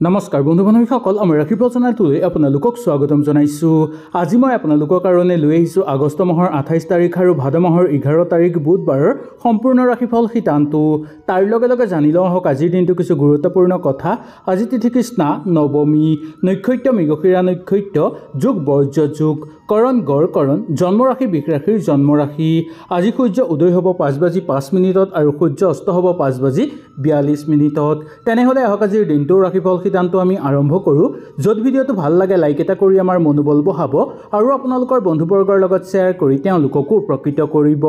নমস্কাৰ বন্ধু বান্ধৱীসকল আমাৰ ৰাখিপুৱা চেনেলটোলৈ আপোনালোকক স্বাগতম জনাইছোঁ। আজি মই আপোনালোকৰ কাৰণে লৈ আহিছোঁ আগষ্ট মাহৰ আঠাইছ তাৰিখ আৰু ভাদ মাহৰ এঘাৰ তাৰিখ বুধবাৰৰ সম্পূৰ্ণ ৰাশিফল শীতানটো তাৰ লগে লগে জানি লওঁ আহক আজিৰ দিনটো কিছু গুৰুত্বপূৰ্ণ কথা। আজি তিথি কৃষ্ণা নৱমী নক্ষত্য মৃগশিৰা নক্ষত্য যোগ বৰ্জ্য যোগ। কৰণ গড় কৰণ জন্মৰাশি বিষ ৰাশিৰ জন্মৰাশি আজি সূৰ্য উদয় হ'ব পাঁচ বাজি পাঁচ মিনিটত আৰু সূৰ্য অস্ত হ'ব পাঁচ বাজি বিয়াল্লিছ মিনিটত। তেনেহ'লে আহক আজিৰ দিনটোৰ ৰাশিফল সিদ্ধান্ত আমি আৰম্ভ কৰোঁ। য'ত ভিডিঅ'টো ভাল লাগে লাইক এটা কৰি আমাৰ মনোবল বঢ়াব আৰু আপোনালোকৰ বন্ধুবৰ্গৰ লগত শ্বেয়াৰ কৰি তেওঁলোককো উপকৃত কৰিব।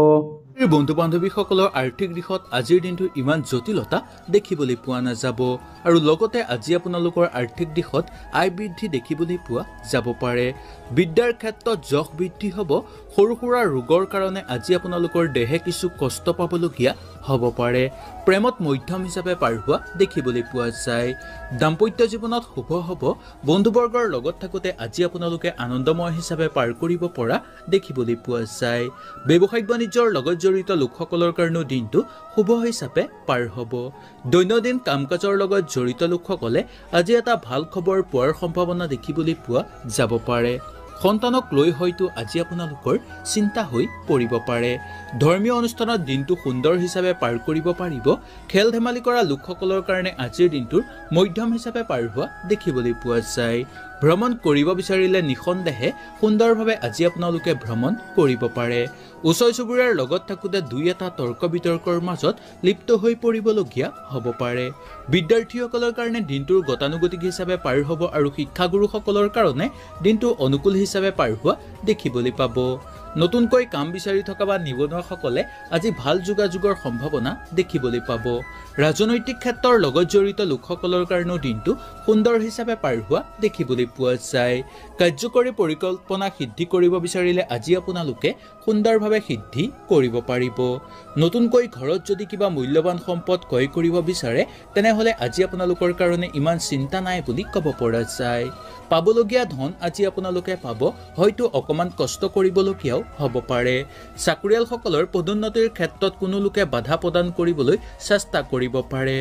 বন্ধু বান্ধৱীসকলৰ আৰ্থিক দিশত আজিৰ দিনটো ইমান জটিলতা দেখিবলৈ পোৱা নাযাব আৰু লগতে আজি আপোনালোকৰ আৰ্থিক দিশত আয় বৃদ্ধি দেখিবলৈ পোৱা যাব পাৰে। বিদ্যাৰ ক্ষেত্ৰত যশ বৃদ্ধি হ'ব সৰু সুৰা ৰোগৰ কাৰণে আজি আপোনালোকৰ দেহে কিছু কষ্ট পাবলগীয়া হ'ব পাৰে। প্ৰেমত মধ্যম হিচাপে পাৰ হোৱা দেখিবলৈ পোৱা যায়। দাম্পত্য জীৱনত শুভ হ'ব বন্ধুবৰ্গৰ লগত থাকোঁতে আজি আপোনালোকে আনন্দময় হিচাপে পাৰ কৰিব পৰা দেখিবলৈ পোৱা যায়। ব্যৱসায়িক বাণিজ্যৰ লগত জড়িত লোকসকলৰ কাৰণেও দিনটো শুভ হিচাপে পাৰ হ'ব। দৈনন্দিন কাম কাজৰ লগত জড়িত লোকসকলে আজি এটা ভাল খবৰ পোৱাৰ সম্ভাৱনা দেখিবলৈ পোৱা যাব পাৰে। সন্তানক লৈ হয়তো আজি আপোনালোকৰ চিন্তা হৈ পৰিব পাৰে। ধৰ্মীয় অনুষ্ঠানত দিনটো সুন্দৰ হিচাপে পাৰ কৰিব পাৰিব। খেল ধেমালি কৰা লোকসকলৰ কাৰণে আজিৰ দিনটোৰ মধ্যম হিচাপে পাৰ হোৱা দেখিবলৈ পোৱা যায়। ভ্ৰমণ কৰিব বিচাৰিলে নিঃসন্দেহে সুন্দৰভাৱে আজি আপোনালোকে ভ্ৰমণ কৰিব পাৰে। ওচৰ চুবুৰীয়াৰ লগত থাকোঁতে দুই এটা তৰ্ক বিতৰ্কৰ মাজত লিপ্ত হৈ পৰিবলগীয়া হ'ব পাৰে। বিদ্যাৰ্থীসকলৰ কাৰণে দিনটোৰ গতানুগতিক হিচাপে পাৰ হ'ব আৰু শিক্ষাগুৰুসকলৰ কাৰণে দিনটো অনুকূল হিচাপে পাৰ হোৱা দেখিবলৈ পাব। নতুনকৈ কাম বিচাৰি থকা বা নিবনুৱাসকলে আজি ভাল যোগাযোগৰ সম্ভাৱনা দেখিবলৈ পাব। ৰাজনৈতিক ক্ষেত্ৰৰ লগত জড়িত লোকসকলৰ কাৰণেও দিনটো সুন্দৰ হিচাপে পাৰ হোৱা দেখিবলৈ পোৱা যায়। কাৰ্যকৰী পৰিকল্পনা সিদ্ধি কৰিব বিচাৰিলে আজি আপোনালোকে সুন্দৰভাৱে সিদ্ধি কৰিব পাৰিব। নতুনকৈ ঘৰত যদি কিবা মূল্যৱান সম্পদ ক্ৰয় কৰিব বিচাৰে তেনেহ'লে আজি আপোনালোকৰ কাৰণে ইমান চিন্তা নাই বুলি ক'ব পৰা যায়। পাবলগীয়া ধন আজি আপোনালোকে পাব হয়তো অকণমান কষ্ট কৰিবলগীয়াও হ'ব পাৰে। চাকৰিয়ালসকলৰ পদোন্নতিৰ ক্ষেত্ৰত কোনো লোকে বাধা প্ৰদান কৰিবলৈ চেষ্টা কৰিব পাৰে।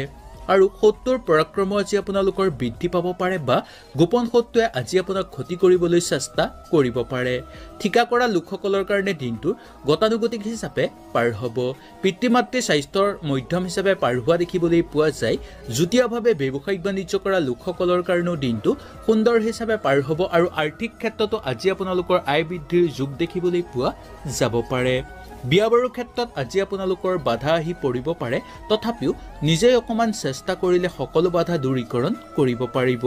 আৰু শত্ৰুৰ পৰাক্ৰম আজি আপোনালোকৰ বৃদ্ধি পাব পাৰে বা গোপন শত্ৰুৱে আজি আপোনাক ক্ষতি কৰিবলৈ চেষ্টা কৰিব পাৰে। ঠিকা কৰা লোকসকলৰ কাৰণে দিনটো গতানুগতিক হিচাপে পাৰ হ'ব। পিতৃ মাতৃ স্বাস্থ্যৰ মধ্যম হিচাপে পাৰ হোৱা দেখিবলৈ পোৱা যায়। যুটীয়াভাৱে ব্যৱসায়িক বাণিজ্য কৰা লোকসকলৰ কাৰণেও দিনটো সুন্দৰ হিচাপে পাৰ হ'ব আৰু আৰ্থিক ক্ষেত্ৰতো আজি আপোনালোকৰ আয় বৃদ্ধিৰ যুগ দেখিবলৈ পোৱা যাব পাৰে। বিয়া বাৰুৰ ক্ষেত্ৰত আজি আপোনালোকৰ বাধা আহি পৰিব পাৰে। তথাপিও নিজেই অকণমান চেষ্টা কৰিলে সকলো বাধা দূৰীকৰণ কৰিব পাৰিব।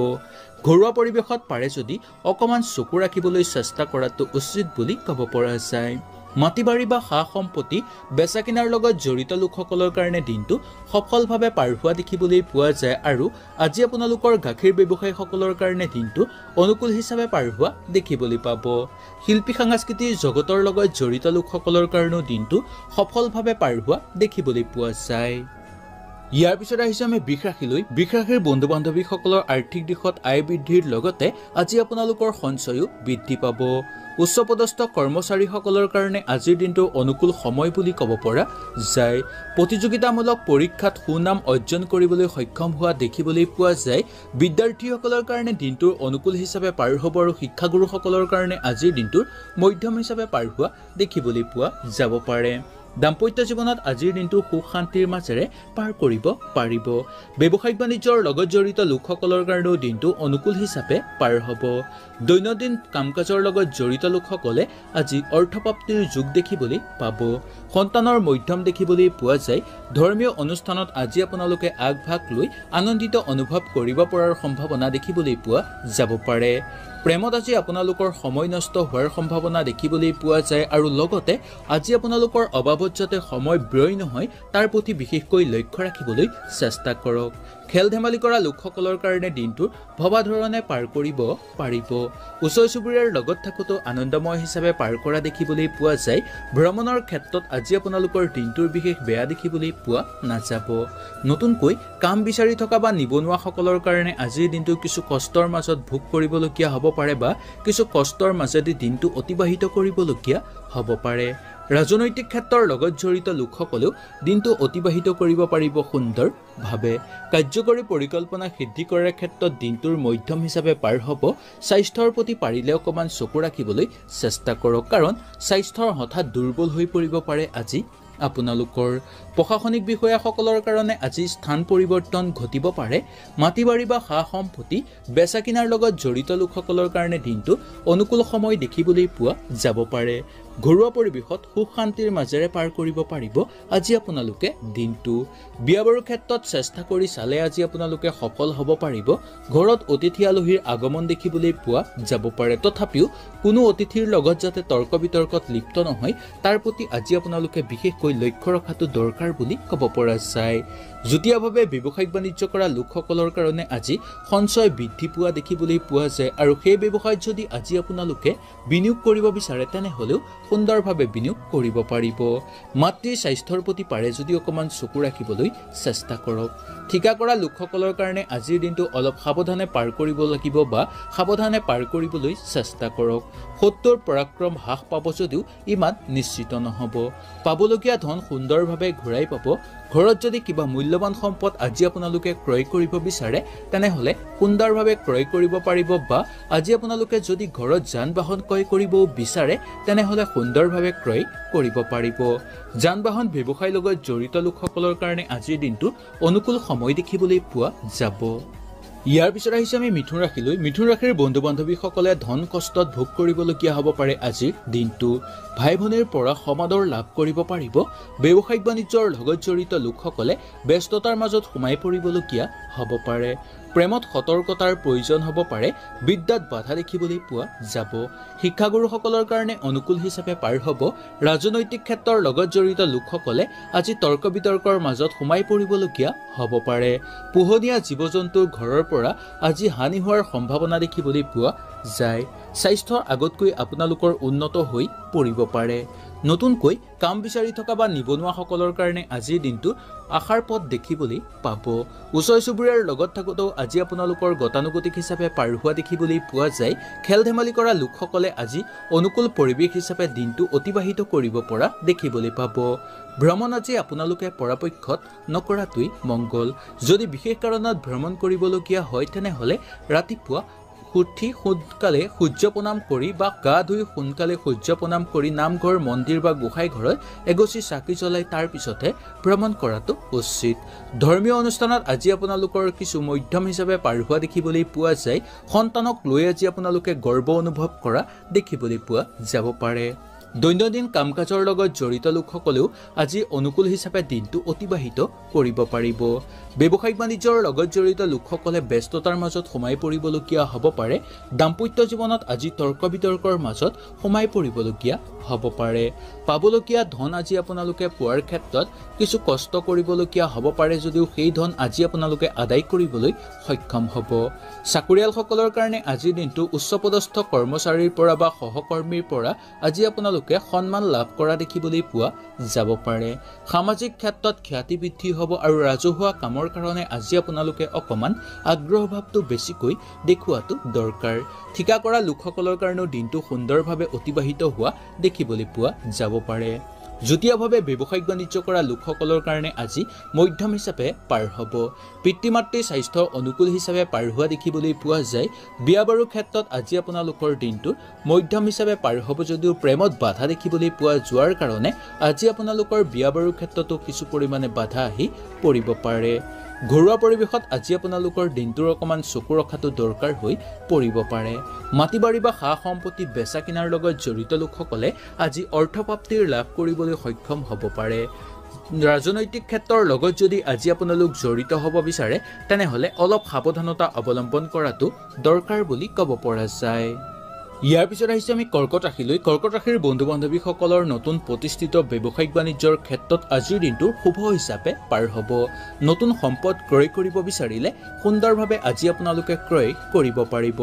ঘৰুৱা পৰিৱেশত পাৰে যদি অকণমান চকু ৰাখিবলৈ চেষ্টা কৰাটো উচিত বুলি ক'ব পৰা যায়। মাটি বাৰী বা সা সম্পত্তি বেচা কিনাৰ লগত জড়িত লোকসকলৰ কাৰণে দিনটো সফলভাৱে পাৰ হোৱা দেখিবলৈ পোৱা যায় আৰু আজি আপোনালোকৰ গাখীৰ ব্যৱসায়ীসকলৰ কাৰণে দিনটো অনুকূল হিচাপে পাৰ হোৱা দেখিবলৈ পাব। শিল্পী সাংস্কৃতিক জগতৰ লগত জড়িত লোকসকলৰ কাৰণেও দিনটো সফলভাৱে পাৰ হোৱা দেখিবলৈ পোৱা যায়। ইয়াৰ পিছত আহিছোঁ আমি বিষ ৰাশিৰ বন্ধু বান্ধৱীসকলৰ আৰ্থিক দিশত আয় বৃদ্ধিৰ লগতে আজি আপোনালোকৰ সঞ্চয়ো বৃদ্ধি পাব। উচ্চপদস্থ কৰ্মচাৰীসকলৰ কাৰণে আজিৰ দিনটো অনুকূল সময় বুলি ক'ব পৰা যায়। প্ৰতিযোগিতামূলক পৰীক্ষাত সুনাম অৰ্জন কৰিবলৈ সক্ষম হোৱা দেখিবলৈ পোৱা যায়। বিদ্যাৰ্থীসকলৰ কাৰণে দিনটোৰ অনুকূল হিচাপে পাৰ হ'ব আৰু শিক্ষাগুৰুসকলৰ কাৰণে আজিৰ দিনটোৰ মধ্যম হিচাপে পাৰ হোৱা দেখিবলৈ পোৱা যাব পাৰে। দাম্পত্য জীৱনত আজিৰ দিনটো সুখ শান্তিৰ মাজেৰে পাৰ কৰিব পাৰিব। ব্যৱসায়িক বাণিজ্যৰ লগত জড়িত লোকসকলৰ কাৰণেও দিনটো অনুকূল হিচাপে পাৰ হ'ব। দৈনন্দিন কাম কাজৰ লগত জড়িত লোকসকলে আজি অৰ্থপ্ৰাপ্তিৰ যুগ দেখিবলৈ পাব। সন্তানৰ মধ্যম দেখিবলৈ পোৱা যায় ধৰ্মীয় অনুষ্ঠানত আজি আপোনালোকে আগভাগ লৈ আনন্দিত অনুভৱ কৰিব পৰাৰ সম্ভাৱনা দেখিবলৈ পোৱা যাব পাৰে। প্ৰেমত আজি আপোনালোকৰ সময় নষ্ট হোৱাৰ সম্ভাৱনা দেখিবলৈ পোৱা যায় আৰু লগতে আজি আপোনালোকৰ অবাবত যাতে সময় ব্যয় নহয় তাৰ প্ৰতি বিশেষকৈ লক্ষ্য ৰাখিবলৈ চেষ্টা কৰক। খেল ধেমালি কৰা লোকসকলৰ কাৰণে দিনটো ভবা ধৰণে পাৰ কৰিব পাৰিব। ওচৰ চুবুৰীয়াৰ লগত থাকোঁতেও আনন্দময় হিচাপে পাৰ কৰা দেখিবলৈ পোৱা যায়। ভ্ৰমণৰ ক্ষেত্ৰত আজি আপোনালোকৰ দিনটোৰ বিশেষ বেয়া দেখিবলৈ পোৱা নাযাব। নতুনকৈ কাম বিচাৰি থকা বা নিবনুৱাসকলৰ কাৰণে আজিৰ দিনটো কিছু কষ্টৰ মাজত ভোগ কৰিবলগীয়া হ'ব পাৰে বা কিছু কষ্টৰ মাজেদি দিনটো অতিবাহিত কৰিবলগীয়া হ'ব পাৰে। ৰাজনৈতিক ক্ষেত্ৰৰ লগত জড়িত লোকসকলেও দিনটো অতিবাহিত কৰিব পাৰিব সুন্দৰভাৱে। কাৰ্যকৰী পৰিকল্পনা সিদ্ধি কৰাৰ ক্ষেত্ৰত দিনটোৰ মধ্যম হিচাপে পাৰ হ'ব। স্বাস্থ্যৰ প্ৰতি পাৰিলে অকণমান চকু ৰাখিবলৈ চেষ্টা কৰক। কাৰণ স্বাস্থ্যৰ হঠাৎ দুৰ্বল হৈ পৰিব পাৰে আজি আপোনালোকৰ প্ৰশাসনিক বিষয়াসকলৰ কাৰণে আজি স্থান পৰিৱৰ্তন ঘটিব পাৰে মাটি বাৰী বা সা সম্পত্তি বেচা কিনাৰ লগত জড়িত লোকসকলৰ কাৰণে দিনটো অনুকূল সময় দেখিবলৈ পোৱা যাব পাৰে। ঘৰুৱা পৰিৱেশত সুখ শান্তিৰ মাজেৰে পাৰ কৰিব পাৰিব আজি আপোনালোকে দিনটো। বিয়া বাৰুৰ ক্ষেত্ৰত চেষ্টা কৰি চালে আজি আপোনালোকে সফল হ'ব পাৰিব। ঘৰত অতিথি আলহীৰ আগমন দেখিবলৈ পোৱা যাব পাৰে। তথাপিও কোনো অতিথিৰ লগত যাতে তৰ্ক বিতৰ্কত লিপ্ত নহয় তাৰ প্ৰতি আজি আপোনালোকে বিশেষকৈ লক্ষ্য ৰখাটো দৰকাৰ বুলি ক'ব পৰা যায়। যুটীয়াভাৱে ব্যৱসায়িক বাণিজ্য কৰা লোকসকলৰ কাৰণে আজি সঞ্চয় বৃদ্ধি পোৱা দেখিবলৈ পোৱা যায় আৰু সেই ব্যৱসায়ত যদি আজি আপোনালোকে বিনিয়োগ কৰিব বিচাৰে তেনেহ'লেও সুন্দৰভাৱে বিনিয়োগ কৰিব পাৰিব। মাতৃৰ স্বাস্থ্যৰ প্ৰতি পাৰে যদি অকণমান চকু ৰাখিবলৈ চেষ্টা কৰক। ঠিকা কৰা লোকসকলৰ কাৰণে আজিৰ দিনটো অলপ সাৱধানে পাৰ কৰিব লাগিব বা সাৱধানে পাৰ কৰিবলৈ চেষ্টা কৰক। সত্তৰ পৰাক্ৰম হ্ৰাস পাব যদিও ইমান নিশ্চিত নহ'ব। পাবলগীয়া ধন সুন্দৰভাৱে ঘূৰাই পাব ঘৰত যদি কিবা মূল্যৱান সম্পদ আজি আপোনালোকে ক্ৰয় কৰিব বিচাৰে তেনেহ'লে সুন্দৰভাৱে ক্ৰয় কৰিব পাৰিব বা আজি আপোনালোকে যদি ঘৰত যান বাহন ক্ৰয় কৰিবও বিচাৰে তেনেহ'লে সুন্দৰভাৱে ক্ৰয় কৰিব পাৰিব। যান বাহন ব্যৱসায়ৰ লগত জড়িত লোকসকলৰ কাৰণে আজিৰ দিনটো অনুকূল সময় দেখিবলৈ পোৱা যাব। ইয়াৰ পিছত আহিছে আমি মিথুন ৰাশিলৈ। মিথুন ৰাশিৰ বন্ধু বান্ধৱীসকলে ধন কষ্টত ভোগ কৰিবলগীয়া হ'ব পাৰে আজিৰ দিনটো। ভাই ভনীৰ পৰা সমাদৰ লাভ কৰিব পাৰিব। ব্যৱসায়িক বাণিজ্যৰ লগত জড়িত লোকসকলে ব্যস্ততাৰ মাজত সোমাই পৰিবলগীয়া হ'ব পাৰে। প্ৰেমত সতৰ্কতাৰ প্ৰয়োজন হ'ব পাৰে বিদ্যাত বাধা দেখিবলৈ পোৱা যাব। শিক্ষাগুৰুসকলৰ কাৰণে অনুকূল হিচাপে পাৰ হ'ব। ৰাজনৈতিক ক্ষেত্ৰৰ লগত জড়িত লোকসকলে আজি তৰ্ক বিতৰ্কৰ মাজত সোমাই পৰিবলগীয়া হ'ব পাৰে। পোহনীয়া জীৱ জন্তুৰ ঘৰৰ পৰা আজি হানি হোৱাৰ সম্ভাৱনা দেখিবলৈ পোৱা যায়। স্বাস্থ্য আগতকৈ আপোনালোকৰ উন্নত হৈ পৰিব পাৰে। নতুনকৈ কাম বিচাৰি থকা বা নিবনুৱাসকলৰ কাৰণে আজিৰ দিনটো আশাৰ পথ দেখিবলৈ পাব। ওচৰ চুবুৰীয়াৰ লগত থাকোঁতেও আজি আপোনালোকৰ গতানুগতিক হিচাপে পাৰ হোৱা দেখিবলৈ পোৱা যায়। খেল ধেমালি কৰা লোকসকলে আজি অনুকূল পৰিৱেশ হিচাপে দিনটো অতিবাহিত কৰিব পৰা দেখিবলৈ পাব। ভ্ৰমণ আজি আপোনালোকে পৰাপক্ষত নকৰাটোৱেই মংগল। যদি বিশেষ কাৰণত ভ্ৰমণ কৰিবলগীয়া হয় তেনেহ'লে ৰাতিপুৱা উঠি সোনকালে সূৰ্য প্ৰণাম কৰি বা গা ধুই সোনকালে সূৰ্য প্ৰণাম কৰি নামঘৰ মন্দিৰ বা গোসাঁই ঘৰত এগছি চাকি জ্বলাই তাৰ পিছতহে ভ্ৰমণ কৰাটো উচিত। ধৰ্মীয় অনুষ্ঠানত আজি আপোনালোকৰ কিছু মধ্যম হিচাপে পাৰ হোৱা দেখিবলৈ পোৱা যায়। সন্তানক লৈ আজি আপোনালোকে গৰ্ব অনুভৱ কৰা দেখিবলৈ পোৱা যাব পাৰে। দৈনন্দিন কাম কাজৰ লগত জড়িত লোকসকলেও আজি অনুকূল হিচাপে দিনটো অতিবাহিত কৰিব পাৰিব। ব্যৱসায়িক বাণিজ্যৰ লগত জড়িত লোকসকলে ব্যস্ততাৰ মাজত সোমাই পৰিবলগীয়া হ'ব পাৰে। দাম্পত্য জীৱনত আজি তৰ্ক বিতৰ্কৰ মাজত সোমাই পৰিবলগীয়া হ'ব পাৰে। পাবলগীয়া ধন আজি আপোনালোকে পোৱাৰ ক্ষেত্ৰত কিছু কষ্ট কৰিবলগীয়া হ'ব পাৰে যদিও সেই ধন আজি আপোনালোকে আদায় কৰিবলৈ সক্ষম হ'ব। চাকৰিয়ালসকলৰ কাৰণে আজিৰ দিনটো উচ্চপদস্থ কৰ্মচাৰীৰ পৰা বা সহকৰ্মীৰ পৰা আজি আপোনালোকে সন্মান লাভ কৰা দেখিবলৈ পোৱা যাব পাৰে। সামাজিক ক্ষেত্ৰত খ্যাতি বৃদ্ধি হ'ব আৰু ৰাজহুৱা কামৰ কাৰণে আজি আপোনালোকে অকণমান আগ্ৰহ ভাৱটো বেছিকৈ দেখুওৱাটো দৰকাৰ। ঠিকা কৰা লোকসকলৰ কাৰণেও দিনটো সুন্দৰভাৱে অতিবাহিত হোৱা দেখিবলৈ পোৱা যাব পাৰে। যুটীয়াভাৱে ব্যৱসায়িক বাণিজ্য কৰা লোকসকলৰ কাৰণে আজি মধ্যম হিচাপে পাৰ হ'ব। পিতৃ মাতৃৰ স্বাস্থ্য অনুকূল হিচাপে পাৰ হোৱা দেখিবলৈ পোৱা যায়। বিয়া বাৰুৰ ক্ষেত্ৰত আজি আপোনালোকৰ দিনটো মধ্যম হিচাপে পাৰ হ'ব যদিও প্ৰেমত বাধা দেখিবলৈ পোৱা যোৱাৰ কাৰণে আজি আপোনালোকৰ বিয়া বাৰুৰ ক্ষেত্ৰতো কিছু পৰিমাণে বাধা আহি পৰিব পাৰে। ঘৰুৱা পৰিৱেশত আজি আপোনালোকৰ দিনটোৰ অকণমান চকু ৰখাটো দৰকাৰ হৈ পৰিব পাৰে। মাটি বাৰী বা সা সম্পত্তি বেচা কিনাৰ লগত জড়িত লোকসকলে আজি অৰ্থপ্ৰাপ্তিৰ লাভ কৰিবলৈ সক্ষম হ'ব পাৰে। ৰাজনৈতিক ক্ষেত্ৰৰ লগত যদি আজি আপোনালোক জড়িত হ'ব বিচাৰে তেনেহ'লে অলপ সাৱধানতা অৱলম্বন কৰাটো দৰকাৰ বুলি ক'ব পৰা যায়। ইয়াৰ পিছত আহিছে আমি কৰ্কট ৰাশিলৈ। কৰ্কট ৰাশিৰ বন্ধু বান্ধৱীসকলৰ নতুন প্ৰতিষ্ঠিত ব্যৱসায়িক বাণিজ্যৰ ক্ষেত্ৰত আজিৰ দিনটো শুভ হিচাপে পাৰ হ'ব। নতুন সম্পদ ক্ৰয় কৰিব বিচাৰিলে সুন্দৰভাৱে আজি আপোনালোকে ক্ৰয় কৰিব পাৰিব।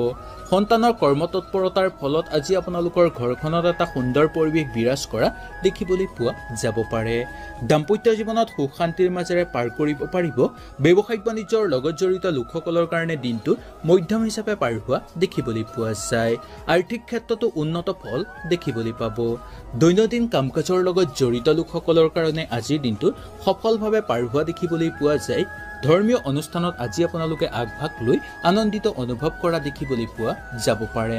সন্তানৰ কৰ্মতৎপৰতাৰ ফলত আজি আপোনালোকৰ ঘৰখনত এটা সুন্দৰ পৰিৱেশ বিৰাজ কৰা দেখিবলৈ পোৱা যাব পাৰে। দাম্পত্য জীৱনত সুখ শান্তিৰ মাজেৰে পাৰ কৰিব পাৰিব ব্যৱসায়িক বাণিজ্যৰ লগত জড়িত লোকসকলৰ কাৰণে দিনটো মধ্যম হিচাপে পাৰ হোৱা দেখিবলৈ পোৱা যায়। আৰ্থিক ক্ষেত্ৰতো উন্নত ফল দেখিবলৈ পাব। দৈনন্দিন কাম কাজৰ লগত জড়িত লোকসকলৰ কাৰণে আজিৰ দিনটো সফলভাৱে পাৰ হোৱা দেখিবলৈ পোৱা যায় ধৰ্মীয় অনুষ্ঠানত আজি আপোনালোকে আগভাগ লৈ আনন্দিত অনুভৱ কৰা দেখিবলৈ পোৱা যাব পাৰে।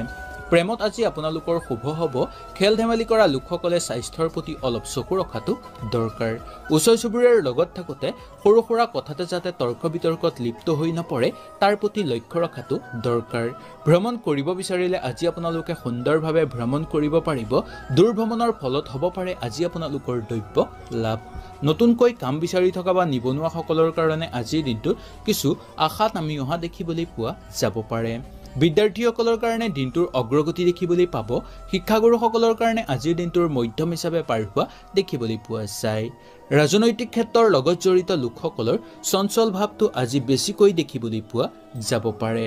প্ৰেমত আজি আপোনালোকৰ শুভ হ'ব খেল ধেমালি কৰা লোকসকলে স্বাস্থ্যৰ প্ৰতি অলপ চকু ৰখাটো দৰকাৰ। ওচৰ চুবুৰীয়াৰ লগত থাকোঁতে সৰু সুৰা কথাতে যাতে তৰ্ক বিতৰ্কত লিপ্ত হৈ নপৰে তাৰ প্ৰতি লক্ষ্য ৰখাটো দৰকাৰ। ভ্ৰমণ কৰিব বিচাৰিলে আজি আপোনালোকে সুন্দৰভাৱে ভ্ৰমণ কৰিব পাৰিব দূৰ ভ্ৰমণৰ ফলত হ'ব পাৰে আজি আপোনালোকৰ দ্ৰব্য লাভ। নতুনকৈ কাম বিচাৰি থকা বা নিবনুৱাসকলৰ কাৰণে আজিৰ দিনটোত কিছু আশাত নামি অহা দেখিবলৈ পোৱা যাব পাৰে। বিদ্যাৰ্থীসকলৰ কাৰণে দিনটোৰ অগ্ৰগতি দেখিবলৈ পাব শিক্ষাগুৰুসকলৰ কাৰণে আজিৰ দিনটোৰ মধ্যম হিচাপে পাৰ হোৱা দেখিবলৈ পোৱা যায়। ৰাজনৈতিক ক্ষেত্ৰৰ লগত জড়িত লোকসকলৰ চঞ্চল ভাৱটো আজি বেছিকৈ দেখিবলৈ পোৱা যাব পাৰে।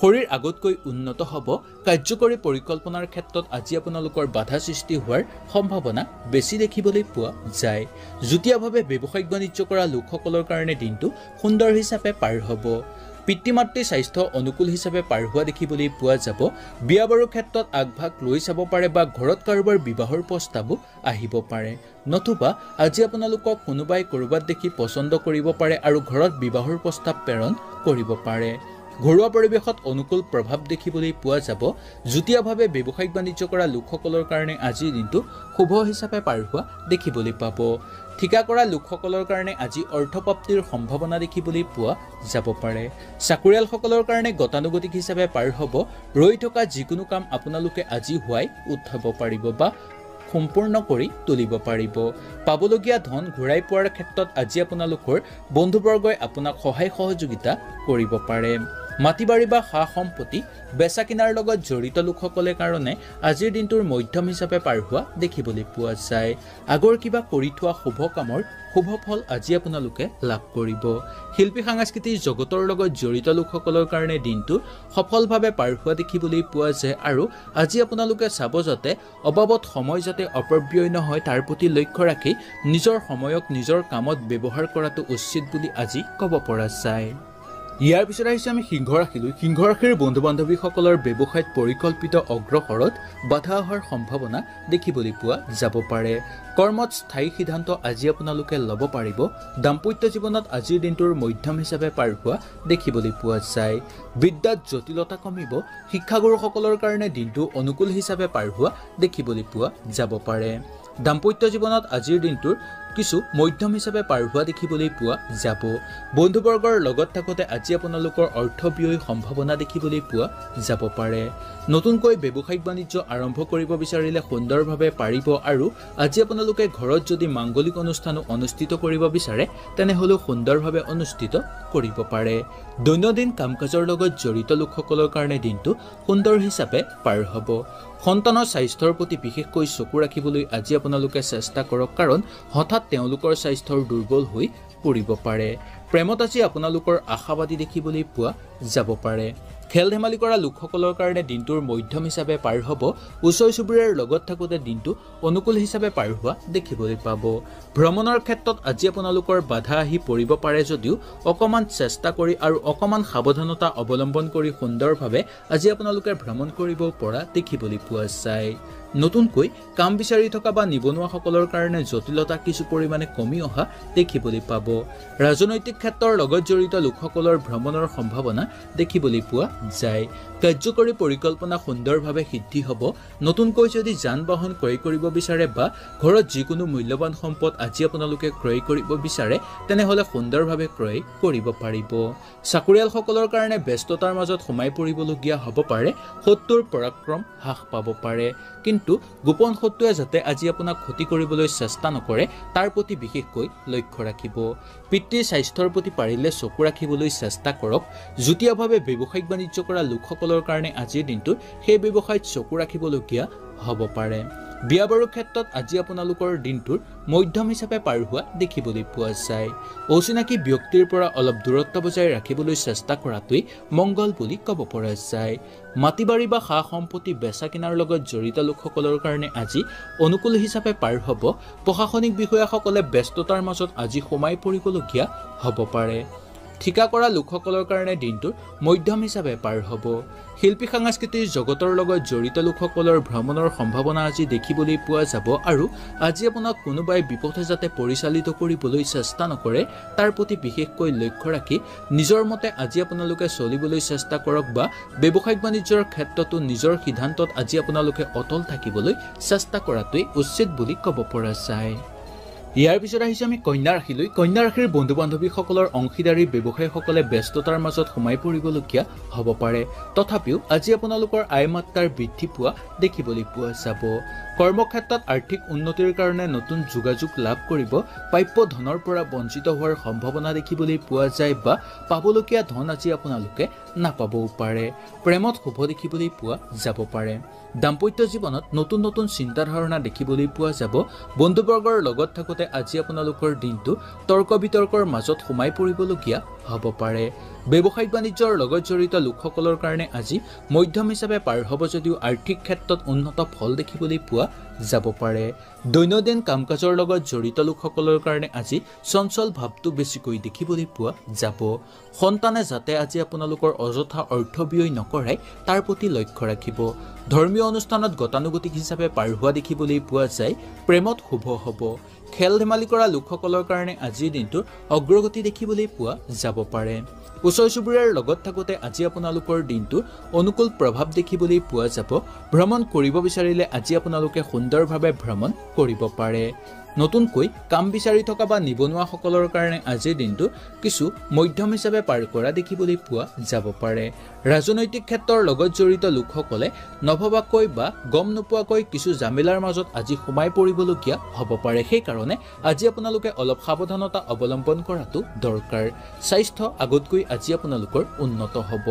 শৰীৰ আগতকৈ উন্নত হ'ব কাৰ্যকৰী পৰিকল্পনাৰ ক্ষেত্ৰত আজি আপোনালোকৰ বাধা সৃষ্টি হোৱাৰ সম্ভাৱনা বেছি দেখিবলৈ পোৱা যায়। যুটীয়াভাৱে ব্যৱসায়িক বাণিজ্য কৰা লোকসকলৰ কাৰণে দিনটো সুন্দৰ হিচাপে পাৰ হ'ব। পিতৃ মাতৃৰ স্বাস্থ্য অনুকূল হিচাপে পাৰ হোৱা দেখিবলৈ পোৱা যাব। বিয়া বাৰুৰ ক্ষেত্ৰত আগভাগ লৈ চাব পাৰে বা ঘৰত কাৰোবাৰ বিবাহৰ প্ৰস্তাৱো আহিব পাৰে। নতুবা আজি আপোনালোকক কোনোবাই ক'ৰবাত দেখি পচন্দ কৰিব পাৰে আৰু ঘৰত বিবাহৰ প্ৰস্তাৱ প্ৰেৰণ কৰিব পাৰে। ঘৰুৱা পৰিৱেশত অনুকূল প্ৰভাৱ দেখিবলৈ পোৱা যাব। যুটীয়াভাৱে ব্যৱসায়িক বাণিজ্য কৰা লোকসকলৰ কাৰণে আজিৰ দিনটো শুভ হিচাপে পাৰ হোৱা দেখিবলৈ পাব। ঠিকা কৰা লোকসকলৰ কাৰণে আজি অৰ্থপ্ৰাপ্তিৰ সম্ভাৱনা দেখিবলৈ পোৱা যাব পাৰে। চাকৰিয়ালসকলৰ কাৰণে গতানুগতিক হিচাপে পাৰ হ'ব ৰৈ থকা যিকোনো কাম আপোনালোকে আজি হোৱাই উঠাব পাৰিব বা সম্পূৰ্ণ কৰি তুলিব পাৰিব। পাবলগীয়া ধন ঘূৰাই পোৱাৰ ক্ষেত্ৰত আজি আপোনালোকৰ বন্ধুবৰ্গই আপোনাক সহায় সহযোগিতা কৰিব পাৰে। মাটি বাৰী বা সা সম্পত্তি বেচা কিনাৰ লগত জড়িত লোকসকলে কাৰণে আজিৰ দিনটোৰ মধ্যম হিচাপে পাৰ হোৱা দেখিবলৈ পোৱা যায়। আগৰ কিবা কৰি থোৱা শুভ কামৰ শুভ ফল আজি আপোনালোকে লাভ কৰিব। শিল্পী সাংস্কৃতিক জগতৰ লগত জড়িত লোকসকলৰ কাৰণে দিনটো সফলভাৱে পাৰ হোৱা দেখিবলৈ পোৱা যায় আৰু আজি আপোনালোকে চাব যাতে অবাবত সময় যাতে অপব্যয় নহয় তাৰ প্ৰতি লক্ষ্য ৰাখি নিজৰ সময়ক নিজৰ কামত ব্যৱহাৰ কৰাটো উচিত বুলি আজি ক'ব পৰা যায়। ইয়াৰ পিছত আহিছে আমি সিংহ ৰাশিলৈ সিংহ ৰাশিৰ বন্ধু বান্ধৱীসকলৰ ব্যৱসায়ত পৰিকল্পিত অগ্ৰসৰত বাধা অহাৰ সম্ভাৱনা দেখিবলৈ পোৱা যাব পাৰে। কৰ্মত স্থায়ী সিদ্ধান্ত আজি আপোনালোকে ল'ব পাৰিব। দাম্পত্য জীৱনত আজিৰ দিনটোৰ মধ্যম হিচাপে পাৰ হোৱা দেখিবলৈ পোৱা যায়। বিদ্যাত জটিলতা কমিব। শিক্ষাগুৰুসকলৰ কাৰণে দিনটো অনুকূল হিচাপে পাৰ হোৱা দেখিবলৈ পোৱা যাব পাৰে। দাম্পত্য জীৱনত আজিৰ দিনটোৰ কিছু মধ্যম হিচাপে পাৰ হোৱা দেখিবলৈ পোৱা যাব। বন্ধুবৰ্গৰ লগত থাকোঁতে আজি আপোনালোকৰ অৰ্থ ব্যয় সম্ভাৱনা দেখিবলৈ পোৱা যাব পাৰে। নতুনকৈ ব্যৱসায়িক বাণিজ্য আৰম্ভ কৰিব বিচাৰিলে সুন্দৰভাৱে পাৰিব আৰু আজি আপোনালোকে ঘৰত যদি মাংগলিক অনুষ্ঠানো অনুষ্ঠিত কৰিব বিচাৰে তেনেহ'লেও সুন্দৰভাৱে অনুষ্ঠিত কৰিব পাৰে। দৈনন্দিন কাম কাজৰ লগত জড়িত লোকসকলৰ কাৰণে দিনটো সুন্দৰ হিচাপে পাৰ হ'ব। সন্তানৰ স্বাস্থ্যৰ প্ৰতি বিশেষকৈ চকু ৰাখিবলৈ আজি আপোনালোকে চেষ্টা কৰক কাৰণ হঠাৎ তেওঁলোকৰ স্বাস্থ্যৰ দুৰ্বল হৈ পৰিব পাৰে। প্ৰেমত আজি আপোনালোকৰ আশাবাদী দেখিবলৈ পোৱা যাব পাৰে। খেল ধেমালি কৰা লোকসকলৰ কাৰণে দিনটোৰ মধ্যম হিচাপে পাৰ হ'ব। ওচৰ চুবুৰীয়াৰ লগত থাকোঁতে দিনটো অনুকূল হিচাপে পাৰ হোৱা দেখিবলৈ পাব। ভ্ৰমণৰ ক্ষেত্ৰত আজি আপোনালোকৰ বাধা আহি পৰিব পাৰে যদিও অকণমান চেষ্টা কৰি আৰু অকণমান সাৱধানতা অৱলম্বন কৰি সুন্দৰভাৱে আজি আপোনালোকে ভ্ৰমণ কৰিব পৰা দেখিবলৈ পোৱা যায়। নতুনকৈ কাম বিচাৰি থকা বা নিবনুৱাসকলৰ কাৰণে জটিলতা কিছু পৰিমাণে কমি অহা দেখিবলৈ পাব। ৰাজনৈতিক ক্ষেত্ৰৰ লগত জড়িত লোকসকলৰ ভ্ৰমণৰ সম্ভাৱনা দেখিবলৈ পোৱা যায়। কাৰ্যকৰী পৰিকল্পনা সুন্দৰভাৱে সিদ্ধি হ'ব। নতুনকৈ যদি যান বাহন ক্ৰয় কৰিব বিচাৰে বা ঘৰত যিকোনো মূল্যৱান সম্পদ আজি আপোনালোকে ক্ৰয় কৰিব বিচাৰে তেনেহ'লে সুন্দৰভাৱে ক্ৰয় কৰিব পাৰিব। চাকৰিয়ালসকলৰ কাৰণে ব্যস্ততাৰ মাজত সোমাই পৰিবলগীয়া হ'ব পাৰে শত্ৰুৰ পৰাক্ৰম হ্ৰাস পাব পাৰে। কিন্তু গোপন শত্ৰুৱে যাতে আজি আপোনাক ক্ষতি কৰিবলৈ চেষ্টা নকৰে তাৰ প্ৰতি বিশেষকৈ লক্ষ্য ৰাখিব। পিতৃৰ স্বাস্থ্যৰ প্ৰতি পাৰিলে চকু ৰাখিবলৈ চেষ্টা কৰক। যুটীয়াভাৱে ব্যৱসায়িক বাণিজ্য কৰা লোকসকলৰ কাৰণে আজিৰ দিনটোত সেই ব্যৱসায়ত চকু ৰাখিবলগীয়া হ'ব পাৰে। বিয়া বাৰুৰ ক্ষেত্ৰত আজি আপোনালোকৰ দিনটোৰ মধ্যম হিচাপে পাৰ হোৱা দেখিবলৈ পোৱা যায়। অচিনাকি ব্যক্তিৰ পৰা অলপ দূৰত্ব বজাই ৰাখিবলৈ চেষ্টা কৰাটোৱেই মংগল বুলি ক'ব পৰা যায়। মাটি বাৰী বা সা সম্পত্তি বেচা কিনাৰ লগত জড়িত লোকসকলৰ কাৰণে আজি অনুকূল হিচাপে পাৰ হ'ব। প্ৰশাসনিক বিষয়াসকলে ব্যস্ততাৰ মাজত আজি সোমাই পৰিবলগীয়া হ'ব পাৰে। ঠিকা কৰা লোকসকলৰ কাৰণে দিনটো মধ্যম হিচাপে পাৰ হ'ব। শিল্পী সাংস্কৃতিক জগতৰ লগত জড়িত লোকসকলৰ ভ্ৰমণৰ সম্ভাৱনা আজি দেখিবলৈ পোৱা যাব আৰু আজি আপোনাক কোনোবাই বিপথে যাতে পৰিচালিত কৰিবলৈ চেষ্টা নকৰে তাৰ প্ৰতি বিশেষকৈ লক্ষ্য ৰাখি নিজৰ মতে আজি আপোনালোকে চলিবলৈ চেষ্টা কৰক বা ব্যৱসায়িক বাণিজ্যৰ ক্ষেত্ৰতো নিজৰ সিদ্ধান্তত আজি আপোনালোকে অটল থাকিবলৈ চেষ্টা কৰাটোৱেই উচিত বুলি ক'ব পৰা যায়। ইয়াৰ পিছত আহিছোঁ আমি কন্যা ৰাশিলৈ কন্যা ৰাশিৰ বন্ধু বান্ধৱীসকলৰ অংশীদাৰী ব্যৱসায়ীসকলে ব্যস্ততাৰ মাজত সোমাই পৰিবলগীয়া হ'ব পাৰে। তথাপিও আজি আপোনালোকৰ আয় মাত্ৰাৰ বৃদ্ধি পোৱা দেখিবলৈ পোৱা যাব। কৰ্মক্ষেত্ৰত আৰ্থিক উন্নতিৰ কাৰণে নতুন যোগাযোগ লাভ কৰিব প্ৰাপ্য ধনৰ পৰা বঞ্চিত হোৱাৰ সম্ভাৱনা দেখিবলৈ পোৱা যায় বা পাবলগীয়া ধন আজি আপোনালোকে নাপাবও পাৰে। প্ৰেমত শুভ দেখিবলৈ পোৱা যাব পাৰে। দাম্পত্য জীৱনত নতুন নতুন চিন্তাধাৰণা দেখিবলৈ পোৱা যাব। বন্ধুবৰ্গৰ লগত থাকোঁতে আজি আপোনালোকৰ দিনটো তৰ্ক বিতৰ্কৰ মাজত সোমাই পৰিবলগীয়া হ'ব পাৰে। ব্যৱসায়িক বাণিজ্যৰ লগত জড়িত লোকসকলৰ কাৰণে আজি মধ্যম হিচাপে পাৰ হ'ব যদিও আৰ্থিক ক্ষেত্ৰত উন্নত ফল দেখিবলৈ পোৱা যাব পাৰে। দৈনন্দিন কাম কাজৰ লগত জড়িত লোকসকলৰ কাৰণে আজি চঞ্চল ভাৱটো বেছিকৈ দেখিবলৈ পোৱা যাব। সন্তানে যাতে আজি আপোনালোকৰ অযথা অৰ্থ ব্যয় নকৰাই তাৰ প্ৰতি লক্ষ্য ৰাখিব। ধৰ্মীয় অনুষ্ঠানত গতানুগতিক হিচাপে পাৰ হোৱা দেখিবলৈ পোৱা যায় প্ৰেমত শুভ হ'ব। খেল ধেমালি কৰা লোকসকলৰ কাৰণে আজিৰ দিনটোৰ অগ্ৰগতি দেখিবলৈ পোৱা যাব পাৰে। ওচৰ চুবুৰীয়াৰ লগত থাকোঁতে আজি আপোনালোকৰ দিনটোৰ অনুকূল প্ৰভাৱ দেখিবলৈ পোৱা যাব। ভ্ৰমণ কৰিব বিচাৰিলে আজি আপোনালোকে সুন্দৰভাৱে ভ্ৰমণ কৰিব পাৰে। নতুনকৈ কাম বিচাৰি থকা বা নিবনুৱাসকলৰ কাৰণে আজিৰ দিনটো কিছু মধ্যম হিচাপে পাৰ কৰা দেখিবলৈ পোৱা যাব পাৰে। ৰাজনৈতিক ক্ষেত্ৰৰ লগত জড়িত লোকসকলে নভবাকৈ বা গম নোপোৱাকৈ কিছু জামেলাৰ মাজত আজি সোমাই পৰিবলগীয়া হ'ব পাৰে। সেইকাৰণে আজি আপোনালোকে অলপ সাৱধানতা অৱলম্বন কৰাটো দৰকাৰ। স্বাস্থ্য আগতকৈ আজি আপোনালোকৰ উন্নত হ'ব।